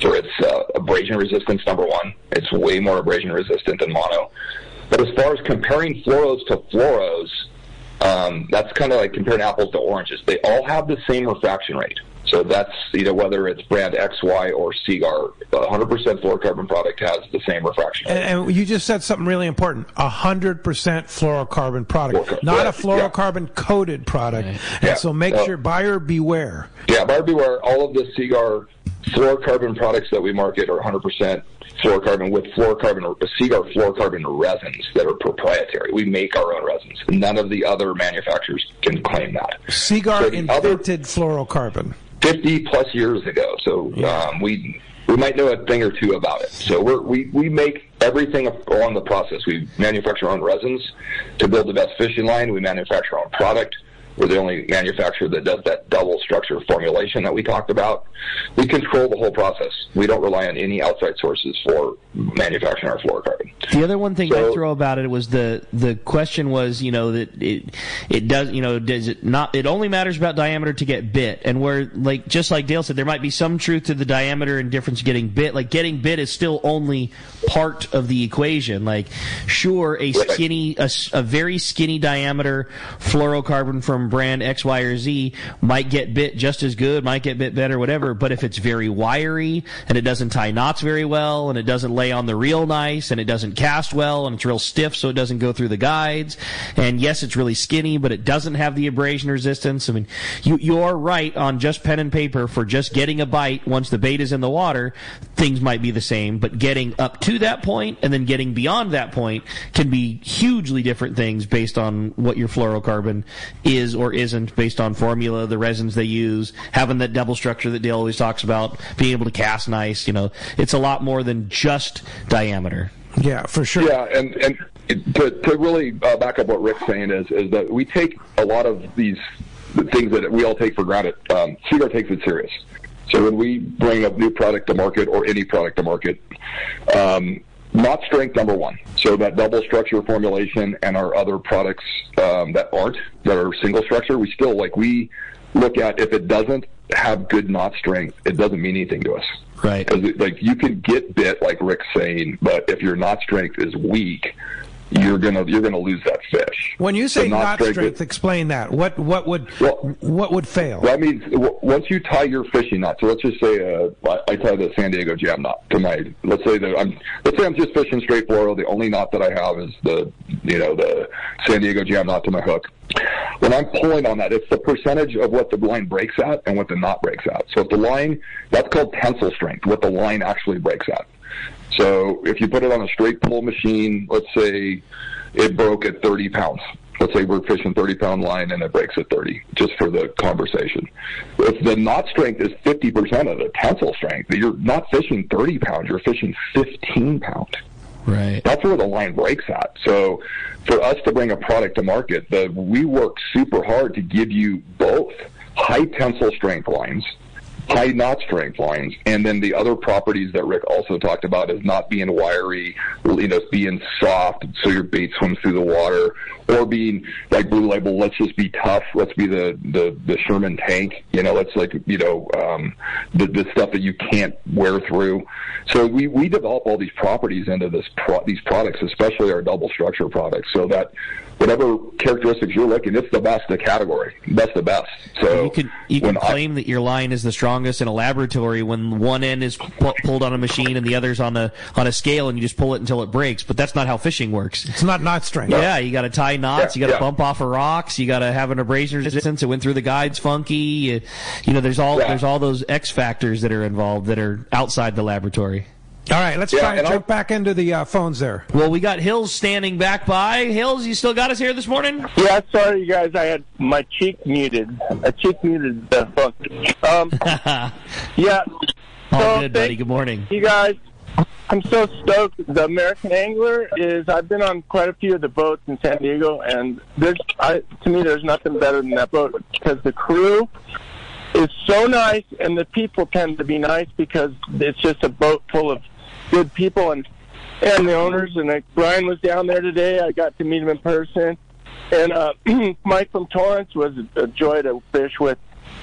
for its uh, abrasion resistance. Number one, it's way more abrasion resistant than mono. But as far as comparing fluoros to fluoros, um, that's kind of like comparing apples to oranges. They all have the same refraction rate. So that's you know whether it's brand XY or Seaguar, 100% fluorocarbon product has the same refraction rate. And, and you just said something really important: hundred percent fluorocarbon product, Fluorocarbon, not yeah, a fluorocarbon coated product. And Yeah. so make Uh, sure buyer beware. Yeah, buyer beware. All of the Seaguar fluorocarbon products that we market are 100% fluorocarbon with fluorocarbon, Seaguar fluorocarbon resins that are proprietary. We make our own resins. None of the other manufacturers can claim that. Seaguar So invented fluorocarbon. 50 plus years ago. So um, we we might know a thing or two about it. So we're, we we make everything along the process. We manufacture our own resins to build the best fishing line. We manufacture our own product. We're the only manufacturer that does that double structure formulation that we talked about. We control the whole process. We don't rely on any outside sources for manufacturing our fluorocarbon. The other one thing So- I throw about it was the the question was you know that it it does you know does it not it only matters about diameter to get bit and where like just like Dale said there might be some truth to the diameter and difference getting bit like getting bit is still only part of the equation like sure a skinny a, a very skinny diameter fluorocarbon from brand X Y or Z might get bit just as good might get bit better whatever but if it's very wiry and it doesn't tie knots very well and it doesn't lay on the reel nice and it doesn't cast well and it's real stiff so it doesn't go through the guides and yes it's really skinny but it doesn't have the abrasion resistance. I mean you you're right on just pen and paper for just getting a bite once the bait is in the water things might be the same but getting up to that point and then getting beyond that point can be hugely different things based on what your fluorocarbon is or isn't based on formula the resins they use having that double structure that Dale always talks about being able to cast nice you know it's a lot more than just diameter Yeah, for sure. Yeah, and and to, to really uh, back up what Rick's saying is is that we take a lot of these things that we all take for granted. Um, Seaguar takes it serious. So when we bring a new product to market or any product to market, um, knot strength number one. So that double structure formulation and our other products um, that aren't that are single structure, we still like we look at if it doesn't have good knot strength, it doesn't mean anything to us. Right. 'Cause it- like you can get bit, like Rick's saying, but if your knot strength is weak, you're gonna you're gonna lose that fish. When you say So knot strength strength, explain that. What what would Well- what would fail? That means w- once you tie your fishing knot. So let's just say uh, I I tie the San Diego jam knot to my. Let's say that I'm. Let's say I'm just fishing straight fluoro. The only knot that I have is the you know the San Diego jam knot to my hook. When I'm pulling on that, it's the percentage of what the line breaks at and what the knot breaks at. So if the line, that's called tensile strength, what the line actually breaks at. So if you put it on a straight pull machine, let's say it broke at 30 pounds. Let's say we're fishing 30 pound line and it breaks at 30, just for the conversation. If the knot strength is 50% of the tensile strength, you're not fishing 30 pounds, you're fishing 15 pound. right That's where the line breaks at. So for us to bring a product to market, the, we work super hard to give you both high tensile strength lines high knot strength lines. And then the other properties that Rick also talked about is not being wiry, you know, being soft so your bait swims through the water, or being like Blue Label, let's just be tough. Let's be the, the, the Sherman tank, you know, let's like, you know, um, the, the stuff that you can't wear through. So we, we develop all these properties into this pro- these products, especially our double structure products, so that whatever characteristics you're looking, it's the best in the category. That's the best. So you can you can claim I, that your line is the strongest in a laboratory when one end is pu- pulled on a machine and the other's on a on a scale, and you just pull it until it breaks. But that's not how fishing works. It's not knot strength. Yeah, you got to tie knots. Yeah, you got to yeah. bump off of rocks. You got to have an abrasion resistance. It went through the guides funky. You, you know, there's all Yeah. there's all those X factors that are involved that are outside the laboratory. All right, let's Yeah, try and and jump I'll- back into the uh, phones there. Well, we got Hills standing back by. Hills, you still got us here this morning? Yeah, sorry, you guys. I had my cheek muted. A cheek muted the phone. Um, yeah. All So, good, buddy. Good morning. You guys, I'm so stoked. The American Angler is. I've been on quite a few of the boats in San Diego, and there's, I, to me, there's nothing better than that boat because the crew is so nice, and the people tend to be nice because it's just a boat full of good people and and the owners. And like Brian was down there today. I got to meet him in person, and uh, Mike from Torrance was a joy to fish with.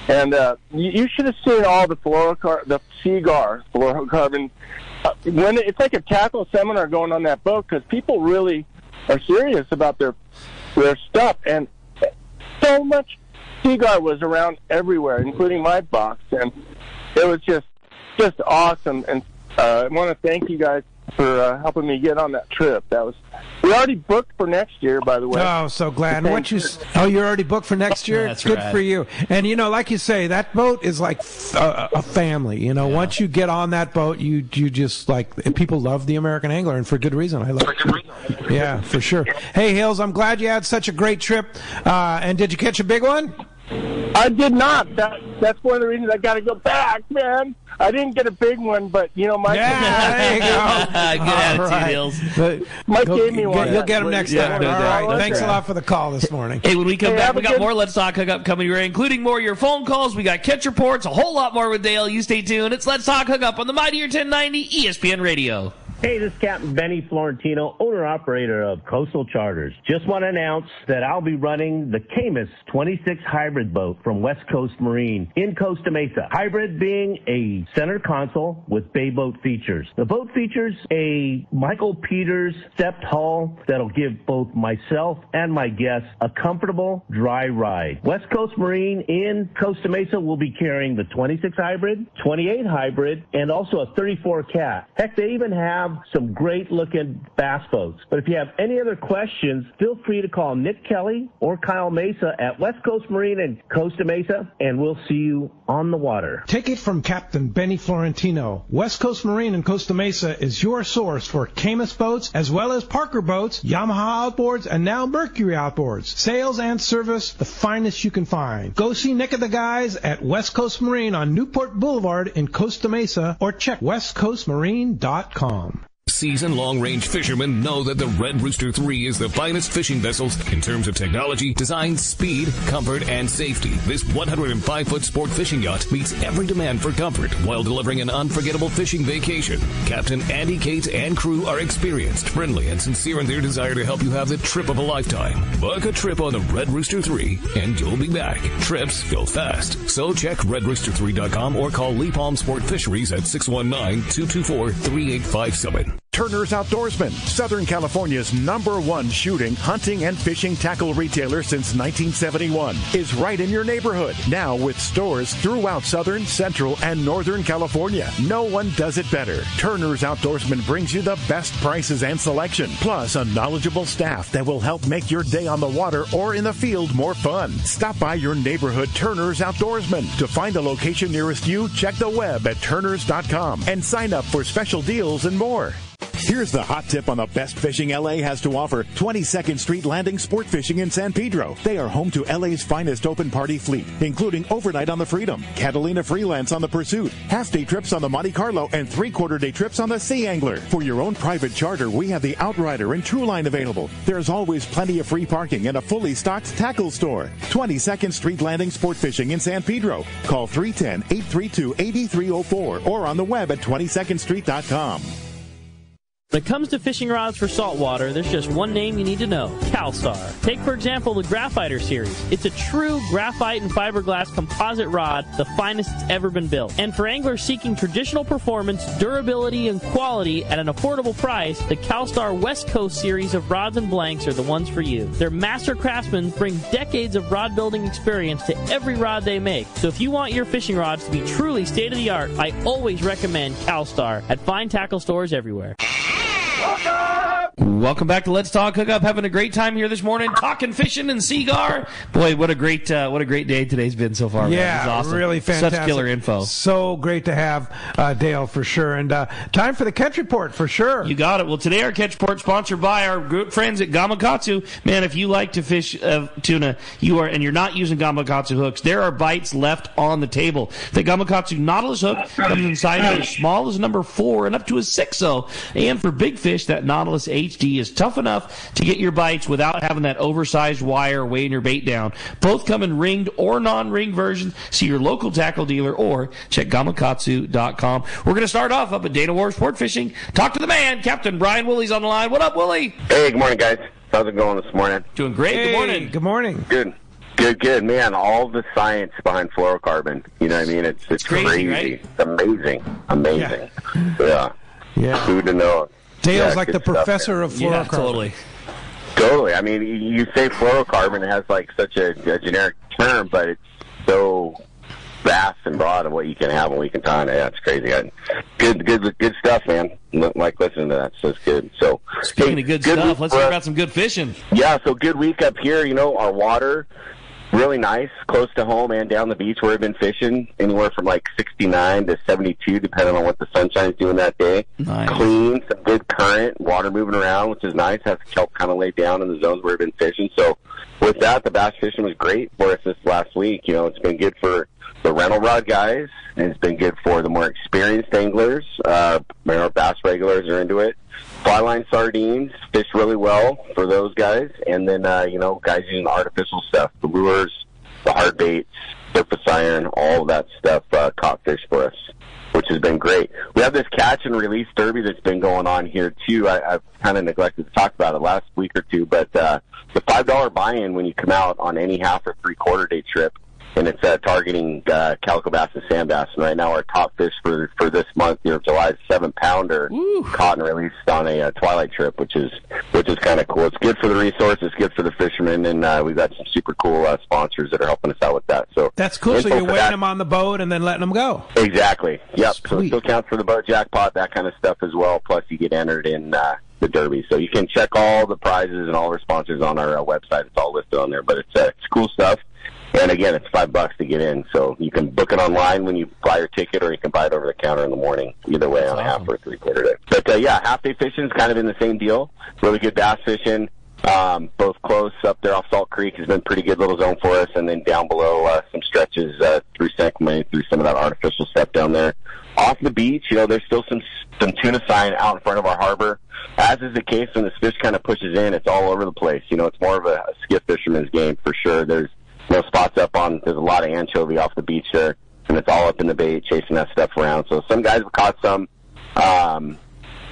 And uh, you, you should have seen all the fluorocar, the Seaguar fluorocarbon. Uh, when it's like a tackle seminar going on that boat because people really are serious about their their stuff, and so much Seaguar was around everywhere, including my box, and it was just just awesome. And uh, I want to thank you guys for uh, helping me get on that trip. That was we already booked for next year, by the way. Oh, so glad. And what you? Oh, you're already booked for next year. That's Good right. for you. And you know, like you say, that boat is like a family. You know, once you get on that boat, you you just like people love the American Angler, and for good reason. I love. it. Yeah, for sure. Hey, Hills, I'm glad you had such a great trip. Uh, and did you catch a big one? I did not. That that's one of the reasons I got to go back, man. I didn't get a big one, but you know, Mike. Yeah, there you go. Good All attitude, right. Hills. But Mike you'll- gave me one. You'll get them next Yeah, time. no All doubt. right. Thanks a lot for the call this morning. Hey, when we come Hey, back, we got good- more Let's Talk Hookup coming your way, including more of your phone calls. We got catch reports, a whole lot more with Dale. You stay tuned. It's Let's Talk Hookup on the Mightier 1090 ESPN Radio. Hey, this is Captain Benny Florentino, owner operator of Coastal Charters. Just want to announce that I'll be running the Caymas 26 hybrid boat from West Coast Marine in Costa Mesa. Hybrid being a center console with bay boat features. The boat features a Michael Peters stepped hull that'll give both myself and my guests a comfortable dry ride. West Coast Marine in Costa Mesa will be carrying the 26 hybrid, 28 hybrid, and also a 34 cat. Heck, they even have some great looking bass boats. But if you have any other questions, feel free to call Nick Kelly or Kyle Mesa at West Coast Marine in Costa Mesa, and we'll see you on the water. Take it from Captain Benny Florentino. West Coast Marine in Costa Mesa is your source for Caymas boats as well as Parker boats, Yamaha outboards, and now Mercury outboards. Sales and service, the finest you can find. Go see Nick and the guys at West Coast Marine on Newport Boulevard in Costa Mesa or check westcoastmarine.com. Seasoned long range fishermen know that the Red Rooster 3 is the finest fishing vessels in terms of technology, design, speed, comfort, and safety. This 105 foot sport fishing yacht meets every demand for comfort while delivering an unforgettable fishing vacation. Captain Andy Cates and crew are experienced, friendly, and sincere in their desire to help you have the trip of a lifetime. Book a trip on the Red Rooster 3 and you'll be back. Trips go fast. So check redrooster3.com or call Lee Palm Sport Fisheries at 619 224 3857. Turner's Outdoorsman, Southern California's number one shooting, hunting, and fishing tackle retailer since 1971, is right in your neighborhood. Now with stores throughout Southern, Central, and Northern California. No one does it better. Turner's Outdoorsman brings you the best prices and selection, plus a knowledgeable staff that will help make your day on the water or in the field more fun. Stop by your neighborhood Turner's Outdoorsman. To find a location nearest you, check the web at turners.com and sign up for special deals and more. Here's the hot tip on the best fishing LA has to offer 22nd Street Landing Sport Fishing in San Pedro. They are home to LA's finest open party fleet, including overnight on the Freedom, Catalina Freelance on the Pursuit, half day trips on the Monte Carlo, and three quarter day trips on the Sea Angler. For your own private charter, we have the Outrider and True Line available. There's always plenty of free parking and a fully stocked tackle store. 22nd Street Landing Sport Fishing in San Pedro. Call 310 832 8304 or on the web at 22ndstreet.com. When it comes to fishing rods for saltwater, there's just one name you need to know CalStar. Take, for example, the Graphiter series. It's a true graphite and fiberglass composite rod, the finest it's ever been built. And for anglers seeking traditional performance, durability, and quality at an affordable price, the CalStar West Coast series of rods and blanks are the ones for you. Their master craftsmen bring decades of rod building experience to every rod they make. So if you want your fishing rods to be truly state of the art, I always recommend CalStar at fine tackle stores everywhere. Okay! Welcome back to Let's Talk Hookup. Having a great time here this morning, talking fishing and Seaguar. Boy, what a great uh, what a great day today's been so far. Yeah, awesome. really fantastic. Such killer info. So great to have uh, Dale for sure. And uh, time for the catch report for sure. You got it. Well, today our catch report sponsored by our good friends at Gamakatsu. Man, if you like to fish uh, tuna, you are, and you're not using Gamakatsu hooks, there are bites left on the table. The Gamakatsu Nautilus hook comes in sizes as small as number four and up to a six oh. And for big fish, that Nautilus HD is tough enough to get your bites without having that oversized wire weighing your bait down. Both come in ringed or non-ringed versions. See your local tackle dealer or check gamakatsu.com. We're going to start off up at Dana Wharf Sport Fishing. Talk to the man, Captain Brian Woolley's on the line. What up, Woolley? Hey, good morning, guys. How's it going this morning? Doing great. Hey, Good morning. Good morning. Good. Good, good, man. All the science behind fluorocarbon. You know what I mean? It's it's crazy, crazy. right? It's amazing, amazing. Yeah. Yeah. Who to know? Dale's Yeah, like the good stuff, professor of fluorocarbon. Totally. Totally. I mean, you say fluorocarbon, it has like such a, a generic term, but it's so vast and broad of what you can have and what you can find. Yeah, it's crazy. I, good, good, good stuff, man. Like listening to that, so it's good. So Speaking hey, of good, week stuff, let's talk about some good fishing. Yeah, so good week up here. You know, our water really nice, close to home and down the beach where we've been fishing, anywhere from like 69 to 72, depending on what the sunshine's doing that day. Nice. Clean, some good current, water moving around, which is nice. Has kelp kind of laid down in the zones where we've been fishing. So with that, the bass fishing was great for us this last week. You know, it's been good for the rental rod guys, and it's been good for the more experienced anglers. Uh, know, bass regulars are into it. Fly line sardines fish really well for those guys, and then uh, you know, guys using artificial stuff, the lures, the hard baits, surface iron, all of that stuff uh, caught fish for us, which has been great. We have this catch and release derby that's been going on here too. I, I've kind of neglected to talk about it last week or two, but uh, the five dollar buy-in when you come out on any half or three quarter day trip and it's uh, targeting uh, calico bass and sand bass. And right now, our top fish for for this month, you know, July is seven pounder caught and released on a uh, twilight trip, which is which is kind of cool. It's good for the resource, it's good for the fishermen, and uh, we've got some super cool uh, sponsors that are helping us out with that. So That's cool. So you're weighing that- them on the boat and then letting them go. Exactly. Yep. So it still counts for the boat jackpot, that kind of stuff as well. Plus, you get entered in uh, the derby. So you can check all the prizes and all our sponsors on our uh, website. It's all listed on there. But it's uh, it's cool stuff. And again, it's five bucks to get in. So you can book it online when you buy your ticket, or you can buy it over the counter in the morning. Either way, on a half or three quarter day. But uh, yeah, half day fishing is kind of in the same deal. Really good bass fishing. Um, both close up there off Salt Creek has been pretty good little zone for us, and then down below uh, some stretches uh, through San Clemente, through some of that artificial stuff down there. Off the beach, you know, there's still some some tuna sign out in front of our harbor. As is the case when this fish kind of pushes in, it's all over the place. You know, it's more of a, a skiff fisherman's game for sure. There's know spots up on. There's a lot of anchovy off the beach there, and it's all up in the bait chasing that stuff around. So some guys have caught some. Um,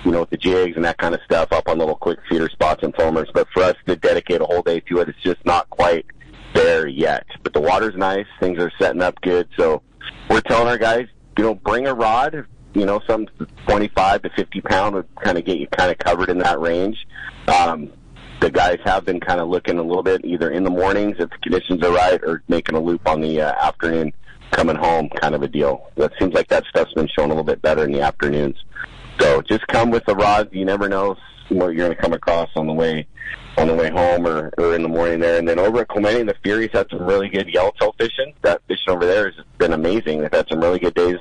you know, with the jigs and that kind of stuff up on little quick feeder spots and foamers. But for us to dedicate a whole day to it, it's just not quite there yet. But the water's nice. Things are setting up good. So we're telling our guys, you know, bring a rod. You know, some 25 to 50 pound would kind of get you kind of covered in that range. Um, the guys have been kind of looking a little bit either in the mornings if the conditions are right or making a loop on the uh, afternoon coming home kind of a deal. That seems like that stuff's been shown a little bit better in the afternoons. So just come with the rods. You never know what you're going to come across on the way on the way home or, or in the morning there. And then over at Clemente, the Furies had some really good yellowtail fishing. That fishing over there has been amazing. They've had some really good days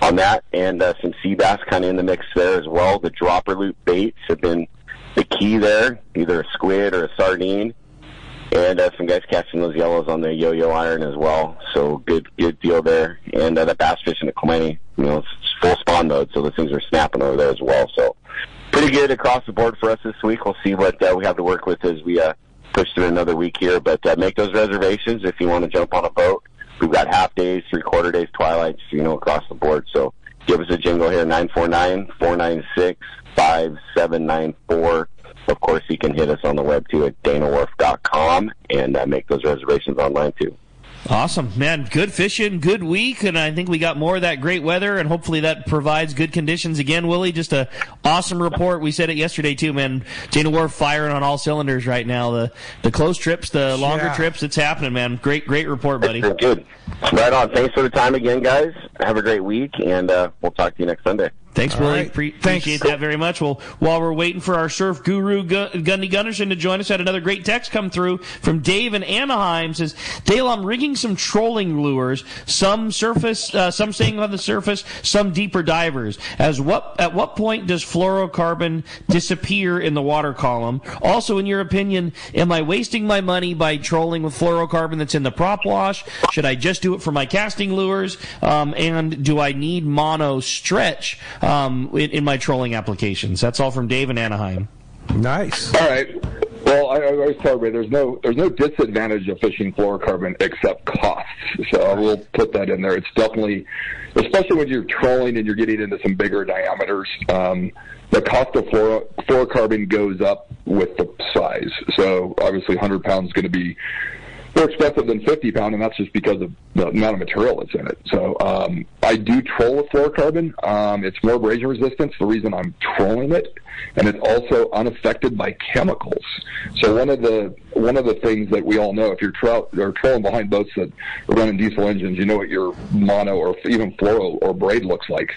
on that, and uh, some sea bass kind of in the mix there as well. The dropper loop baits have been the key there, either a squid or a sardine, and uh, some guys catching those yellows on the yo-yo iron as well. So good, good deal there. And uh, the bass fishing at Clemente, you know, it's full spawn mode, so the things are snapping over there as well. So pretty good across the board for us this week. We'll see what uh, we have to work with as we uh, push through another week here. But uh, make those reservations if you want to jump on a boat. We've got half days, three quarter days, twilights, you know, across the board. So give us a jingle here, 949-496-5794. Of course, you can hit us on the web too at danawharf.com and uh, make those reservations online too. Awesome, man. Good fishing, good week, and I think we got more of that great weather, and hopefully that provides good conditions again. Willie, just a awesome report. We said it yesterday too, man. Dana Wharf firing on all cylinders right now. The the close trips, the longer Yeah. trips, it's happening, man. Great, great report, buddy. Good. Right on. Thanks for the time again, guys. Have a great week, and uh, we'll talk to you next Sunday. Thanks, Willie. Pre- appreciate that very much. Well, while we're waiting for our surf guru Gu- Gundy Gunderson to join us, had another great text come through from Dave in Anaheim. Says Dale, I'm rigging some trolling lures. Some surface, uh, some staying on the surface, some deeper divers. As what at what point does fluorocarbon disappear in the water column? Also, in your opinion, am I wasting my money by trolling with fluorocarbon that's in the prop wash? Should I just do it for my casting lures? Um, and do I need mono stretch um, in, in my trolling applications? That's all from Dave in Anaheim. Nice. All right. Well, I, I always tell everybody there's no there's no disadvantage of fishing fluorocarbon except costs. So I will put that in there. It's definitely, especially when you're trolling and you're getting into some bigger diameters. Um, the cost of fluoro, fluorocarbon goes up with the size. So obviously, 100 pounds is going to be more expensive than 50 pound, and that's just because of the amount of material that's in it. So um, I do troll with fluorocarbon. Um, it's more abrasion resistance. The reason I'm trolling it, and it's also unaffected by chemicals. So one of the one of the things that we all know, if you're tro- or trolling behind boats that are running diesel engines, you know what your mono or even fluoro or braid looks like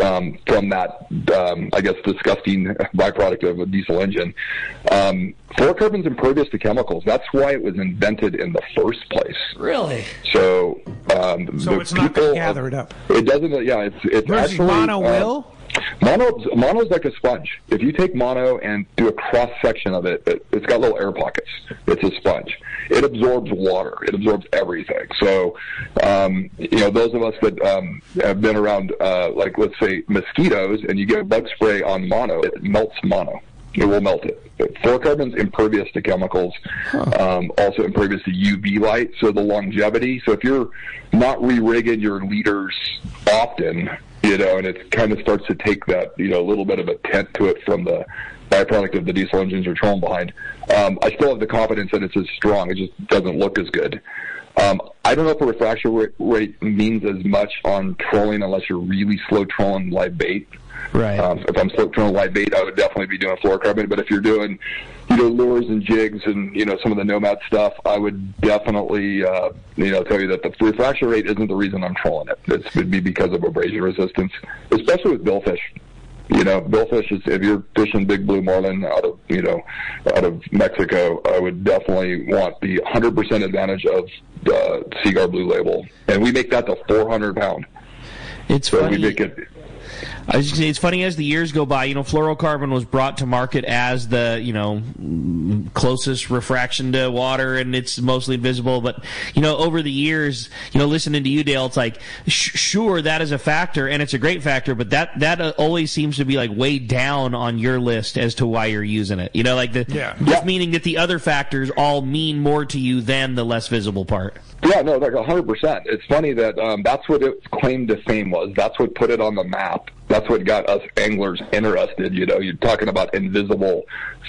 um, from that, um, I guess, disgusting byproduct of a diesel engine. Um, fluorocarbon's impervious to chemicals. That's why it was invented in the first place. Really? So, um, So the it's not going people to gather it up. It doesn't. Yeah, it's it's Versus actually mono uh, will? Mono mono is like a sponge. If you take mono and do a cross section of it, it, it's got little air pockets. It's a sponge. It absorbs water. It absorbs everything. So, um, you know, those of us that um, have been around, uh, like let's say mosquitoes, and you get bug spray on mono, it melts mono. It will melt it. Fluorocarbon's impervious to chemicals, um, also impervious to UV light. So the longevity. So if you're not re-rigging your leaders often, you know, and it kind of starts to take that, you know, a little bit of a tent to it from the byproduct of the diesel engines you're trolling behind. Um, I still have the confidence that it's as strong. It just doesn't look as good. Um, I don't know if a refraction rate, rate means as much on trolling unless you're really slow trolling live bait. Right. Um, if I'm slow trolling live bait, I would definitely be doing fluorocarbon. But if you're doing, you know, lures and jigs and you know some of the nomad stuff, I would definitely, uh, you know, tell you that the refraction rate isn't the reason I'm trolling it. It would be because of abrasion resistance, especially with billfish. You know, billfish is if you're fishing big blue marlin out of you know out of Mexico, I would definitely want the 100% advantage of the Seaguar Blue Label, and we make that to 400 pound. It's so funny. we make it. I was just gonna say, it's funny as the years go by. You know, fluorocarbon was brought to market as the you know closest refraction to water, and it's mostly invisible. But you know, over the years, you know, listening to you, Dale, it's like sh- sure that is a factor, and it's a great factor, but that that uh, always seems to be like way down on your list as to why you're using it. You know, like the Yeah. just meaning that the other factors all mean more to you than the less visible part. Yeah, no, like hundred percent. It's funny that um, that's what its claim to fame was. That's what put it on the map. That's what got us anglers interested. You know, you're talking about invisible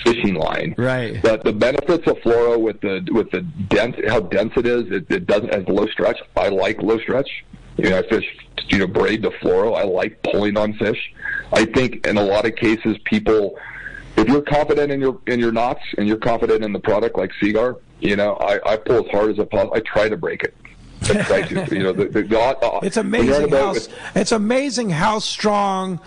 fishing line, right? But the benefits of fluoro with the with the dense, how dense it is, it, it doesn't has low stretch. I like low stretch. You know, I fish, you know, braid to fluoro. I like pulling on fish. I think in a lot of cases, people, if you're confident in your in your knots and you're confident in the product like Seaguar, you know, I, I pull as hard as I possible. I try to break it. You. Know, the, the, the, uh, It's when you're on amazing how it's amazing how strong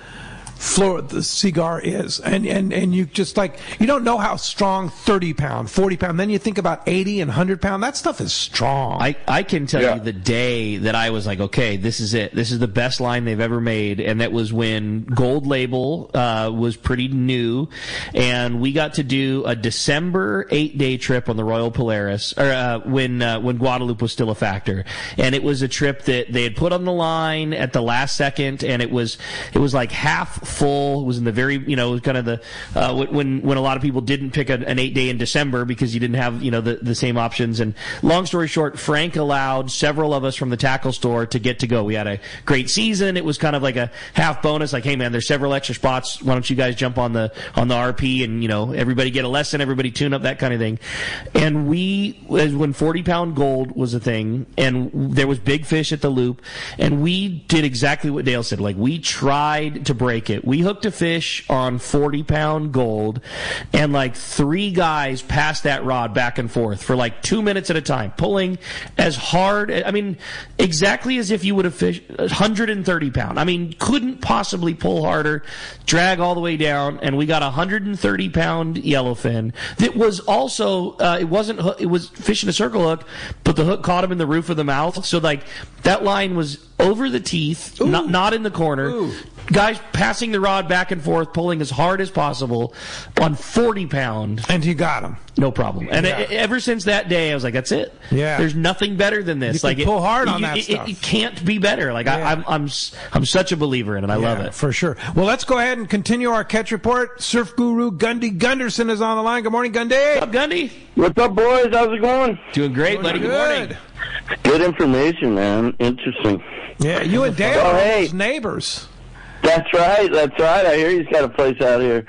floor the Seaguar is, and and and you just like you don't know how strong thirty pound, forty pound. Then you think about eighty and hundred pound. That stuff is strong. I, I can tell you the day that I was like, okay, this is it. This is the best line they've ever made, and that was when Gold Label uh, was pretty new, and we got to do a December eight day trip on the Royal Polaris, or uh, when uh, when Guadalupe was still a factor, and it was a trip that they had put on the line at the last second, and it was it was like half full. It was in the very you know kind of the uh, when when a lot of people didn't pick a, an eight day in December because you didn't have you know the the same options. And long story short, Frank allowed several of us from the tackle store to get to go. We had a great season. It was kind of like a half bonus. Like, hey man, there's several extra spots. Why don't you guys jump on the on the RP and you know everybody get a lesson, everybody tune up that kind of thing. And we when 40 pound gold was a thing, and there was big fish at the loop, and we did exactly what Dale said. Like we tried to break it. We hooked a fish on 40 pound gold, and like three guys passed that rod back and forth for like two minutes at a time, pulling as hard. I mean, exactly as if you would have fished 130 pound. I mean, couldn't possibly pull harder, drag all the way down, and we got a 130 pound yellowfin that was also uh, it wasn't it was fishing a circle hook, but the hook caught him in the roof of the mouth. So like that line was over the teeth, not not in the corner. Ooh. Guys passing the rod back and forth, pulling as hard as possible on 40 pound. And he got him. No problem. And yeah. ever since that day, I was like, that's it. Yeah. There's nothing better than this. You like pull hard on you, that it, stuff. It, it, can't be better. Like yeah. I, am I'm, I'm, I'm such a believer in it. I yeah, love it for sure. Well, let's go ahead and continue our catch report. Surf guru Gundy Gunderson is on the line. Good morning, Gundy. What's up, Gundy? What's up, boys? How's it going? Doing great, Doing buddy. Good. good morning. Good information, man. Interesting. Yeah, you and Dale oh, are hey. neighbors. That's right. That's right. I hear he's got a place out here.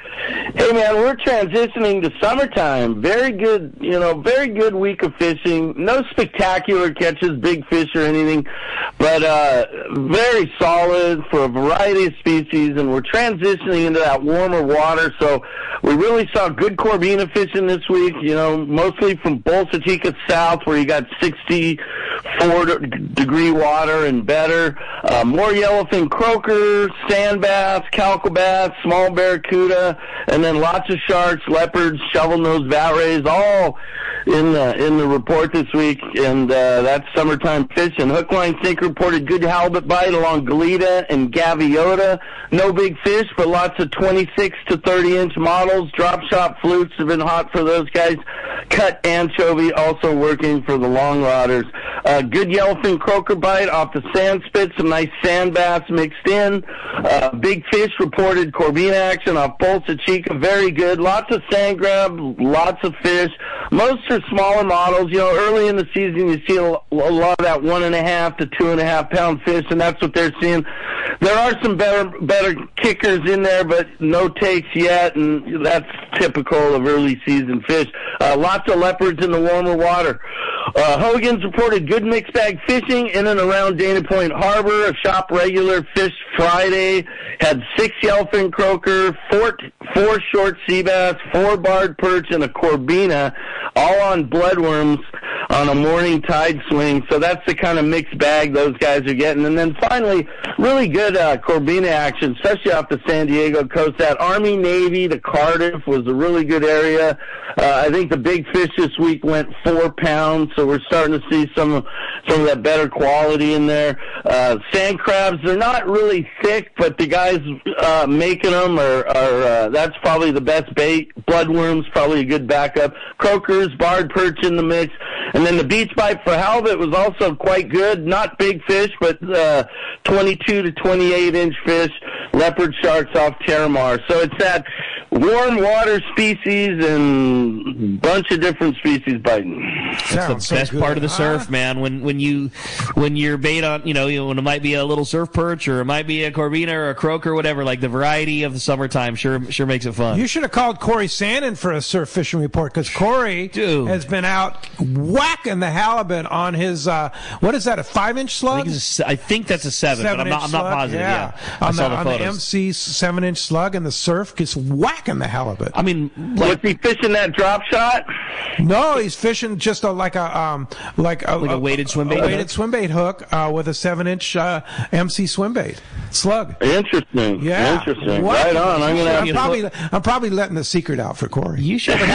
Hey, man, we're transitioning to summertime. Very good, you know, very good week of fishing. No spectacular catches, big fish or anything, but uh, very solid for a variety of species. And we're transitioning into that warmer water. So we really saw good Corbina fishing this week. You know, mostly from Bolsa Chica South, where you got 64 degree water and better. Uh, more yellowfin croaker, sand bass, calico bass, small barracuda, and then lots of sharks, leopards, shovel nosed rays, all in the in the report this week. And uh, that's summertime fishing. Hook line sink reported good halibut bite along Goleta and Gaviota. No big fish, but lots of 26 to 30 inch models. Drop shot flutes have been hot for those guys. Cut anchovy also working for the long rodders. Uh, good yellowfin croaker bite off the sand spit. Some nice sand bass mixed in. Uh, big fish reported Corbina action off Bolsa Chica. Very good. Lots of sand grab. Lots of fish. Most are smaller models. You know, early in the season you see a lot of that one and a half to two and a half pound fish, and that's what they're seeing. There are some better better kickers in there, but no takes yet, and that's typical of early season fish. Uh, lots of leopards in the warmer water. Uh, Hogan's reported good mixed bag fishing in and around Dana Point Harbor. A shop regular fished Friday, had six yellowfin croaker, four, four short sea bass, four barred perch, and a corbina, all on bloodworms on a morning tide swing. So that's the kind of mixed bag those guys are getting. And then finally, really good uh, corbina action, especially off the San Diego coast. That Army Navy to Cardiff was a really good area. Uh, I think the big fish this week went four pounds, so we're starting to see some some of that better quality in there. Uh, sand crabs, they're not really thick, but the guys uh, making them are, are uh, that's probably the best bait. Bloodworms probably a good backup. Croakers, barred perch in the mix, and then the beach bite for halibut was also quite good. Not big fish, but uh, 22 to 28 inch fish. Leopard sharks off Terramar. So it's that warm water species and bunch of different species biting. That's the best so part of the surf, man. When when you when you're bait on, you know, you know, when it might be a little surf perch or it might be a corvina or a croak or whatever. Like the variety of the summertime sure sure makes it fun. You should have called Corey Sandin for a surf fishing report because Corey has been out whacking the halibut on his uh, what is that a five inch I slug? think, it's a, I think that's a seven, but I'm not, I'm Seven-inch not slug, positive. Yeah, I on saw the, the on the. MC seven inch slug and the surf gets whacking the halibut. I mean, like, Was he fishing that drop shot? No, he's fishing just a, like a um like a, Like a weighted swim bait a weighted hook? swim bait hook uh, with a seven inch uh, MC swim bait. slug. Interesting. Yeah. Interesting. What? Right on. I'm gonna I'm probably I'm probably letting the secret out for Corey. You showed me,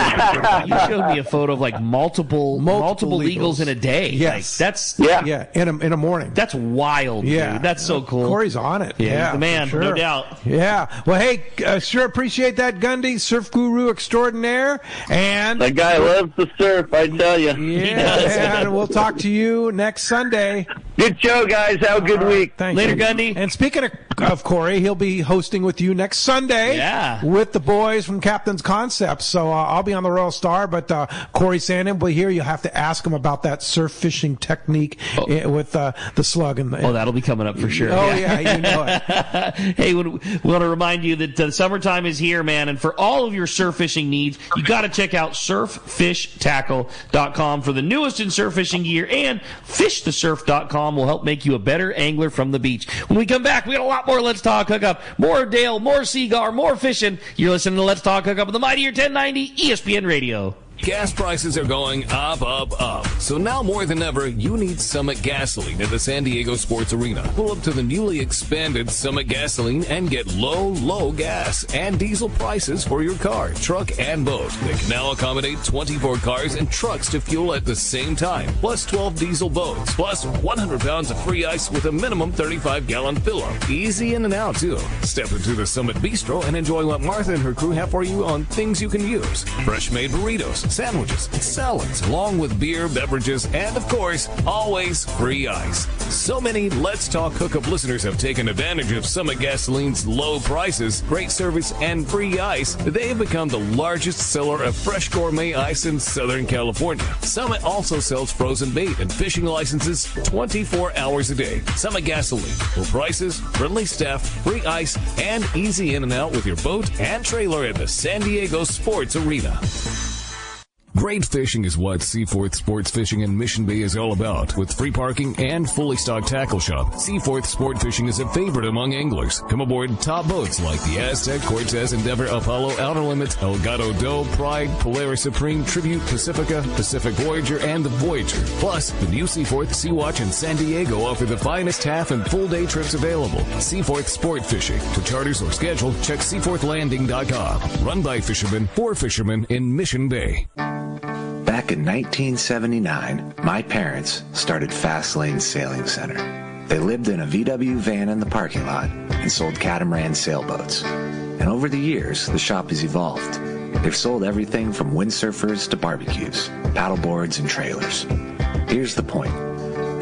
you showed me a photo of like multiple multiple, Multiple eagles. eagles. in a day. Yes. Like, that's Yeah. Yeah, in a in a morning. that's wild. Yeah. dude. that's so cool. Corey's on it. Yeah, Yeah, the man, for no doubt. Yeah. Well, hey, uh, sure appreciate that, Gundy, surf guru extraordinaire, and That guy loves to surf, I tell you. yeah, and we'll talk to you next Sunday. Good show, guys. Have a good week. Thank Later, you. Gundy. And speaking of, of Corey, he'll be hosting with you next Sunday. Yeah. With the boys from Captain's Concepts. So uh, I'll be on the Royal Star, but uh, Corey Sandin will be here. You'll have to ask him about that surf fishing technique eh, with uh, the slug and the. Oh, that'll be coming up for sure. Oh, yeah, you know it. hey, we want to remind you that uh, summertime is here, man, and for all of your surf fishing needs, you got to check out surffishtackle.com for the newest in surf fishing gear, and fishthesurf.com will help make you a better angler from the beach. When we come back, we got a lot more Let's Talk Hookup, more Dale, more Seaguar, more fishing. You're listening to Let's Talk Hookup on the Mightier 1090 ESPN Radio. Gas prices are going up, up, up. So now more than ever, you need Summit Gasoline at the San Diego Sports Arena. Pull up to the newly expanded Summit Gasoline and get low, low gas and diesel prices for your car, truck, and boat. They can now accommodate 24 cars and trucks to fuel at the same time, plus 12 diesel boats, plus 100 pounds of free ice with a minimum 35 gallon fill up. Easy in and out, too. Step into the Summit Bistro and enjoy what Martha and her crew have for you on things you can use. Fresh made burritos, sandwiches, salads, along with beer, beverages, and of course, always free ice. So many Let's Talk Hookup listeners have taken advantage of Summit Gasoline's low prices, great service, and free ice. They have become the largest seller of fresh gourmet ice in Southern California. Summit also sells frozen bait and fishing licenses 24 hours a day. Summit Gasoline. Low prices, friendly staff, free ice, and easy in and out with your boat and trailer at the San Diego Sports Arena. Great fishing is what Seaforth Sports Fishing in Mission Bay is all about. With free parking and fully stocked tackle shop, Seaforth Sport Fishing is a favorite among anglers. Come aboard top boats like the Aztec, Cortez, Endeavor, Apollo, Outer Limits, El Gato Dos, Pride, Polaris Supreme, Tribute, Pacifica, Pacific Voyager, and the Voyager. Plus, the new Seaforth, Sea-Watch, and San Diego offer the finest half and full day trips available. Seaforth Sport Fishing. For charters or schedule, check seaforthlanding.com. Run by fishermen for fishermen in Mission Bay. In 1979, my parents started Fast Lane Sailing Center. They lived in a VW van in the parking lot and sold catamaran sailboats. And over the years, the shop has evolved. They've sold everything from windsurfers to barbecues, paddleboards, and trailers. Here's the point.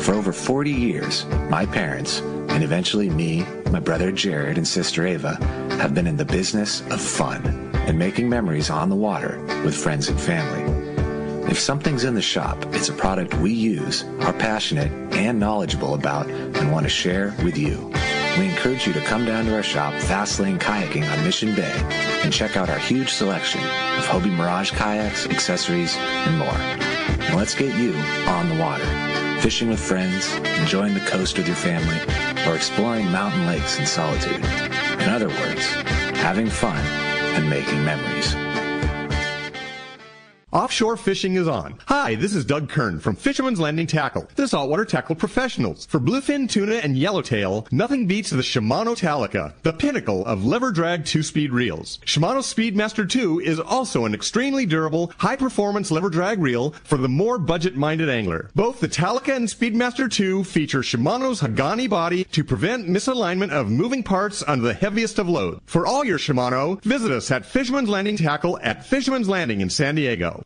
For over 40 years, my parents, and eventually me, my brother Jared, and sister Ava, have been in the business of fun and making memories on the water with friends and family. If something's in the shop, it's a product we use, are passionate and knowledgeable about, and want to share with you. We encourage you to come down to our shop, Fastlane Kayaking on Mission Bay, and check out our huge selection of Hobie Mirage kayaks, accessories, and more. And let's get you on the water, fishing with friends, enjoying the coast with your family, or exploring mountain lakes in solitude. In other words, having fun and making memories. Offshore fishing is on. Hi, this is Doug Kern from Fisherman's Landing Tackle, the saltwater tackle professionals. For bluefin tuna and yellowtail, nothing beats the Shimano Talica, the pinnacle of lever drag two-speed reels. Shimano Speedmaster 2 is also an extremely durable, high-performance lever drag reel for the more budget-minded angler. Both the Talica and Speedmaster 2 feature Shimano's Hagane body to prevent misalignment of moving parts under the heaviest of load. For all your Shimano, visit us at Fisherman's Landing Tackle at Fisherman's Landing in San Diego.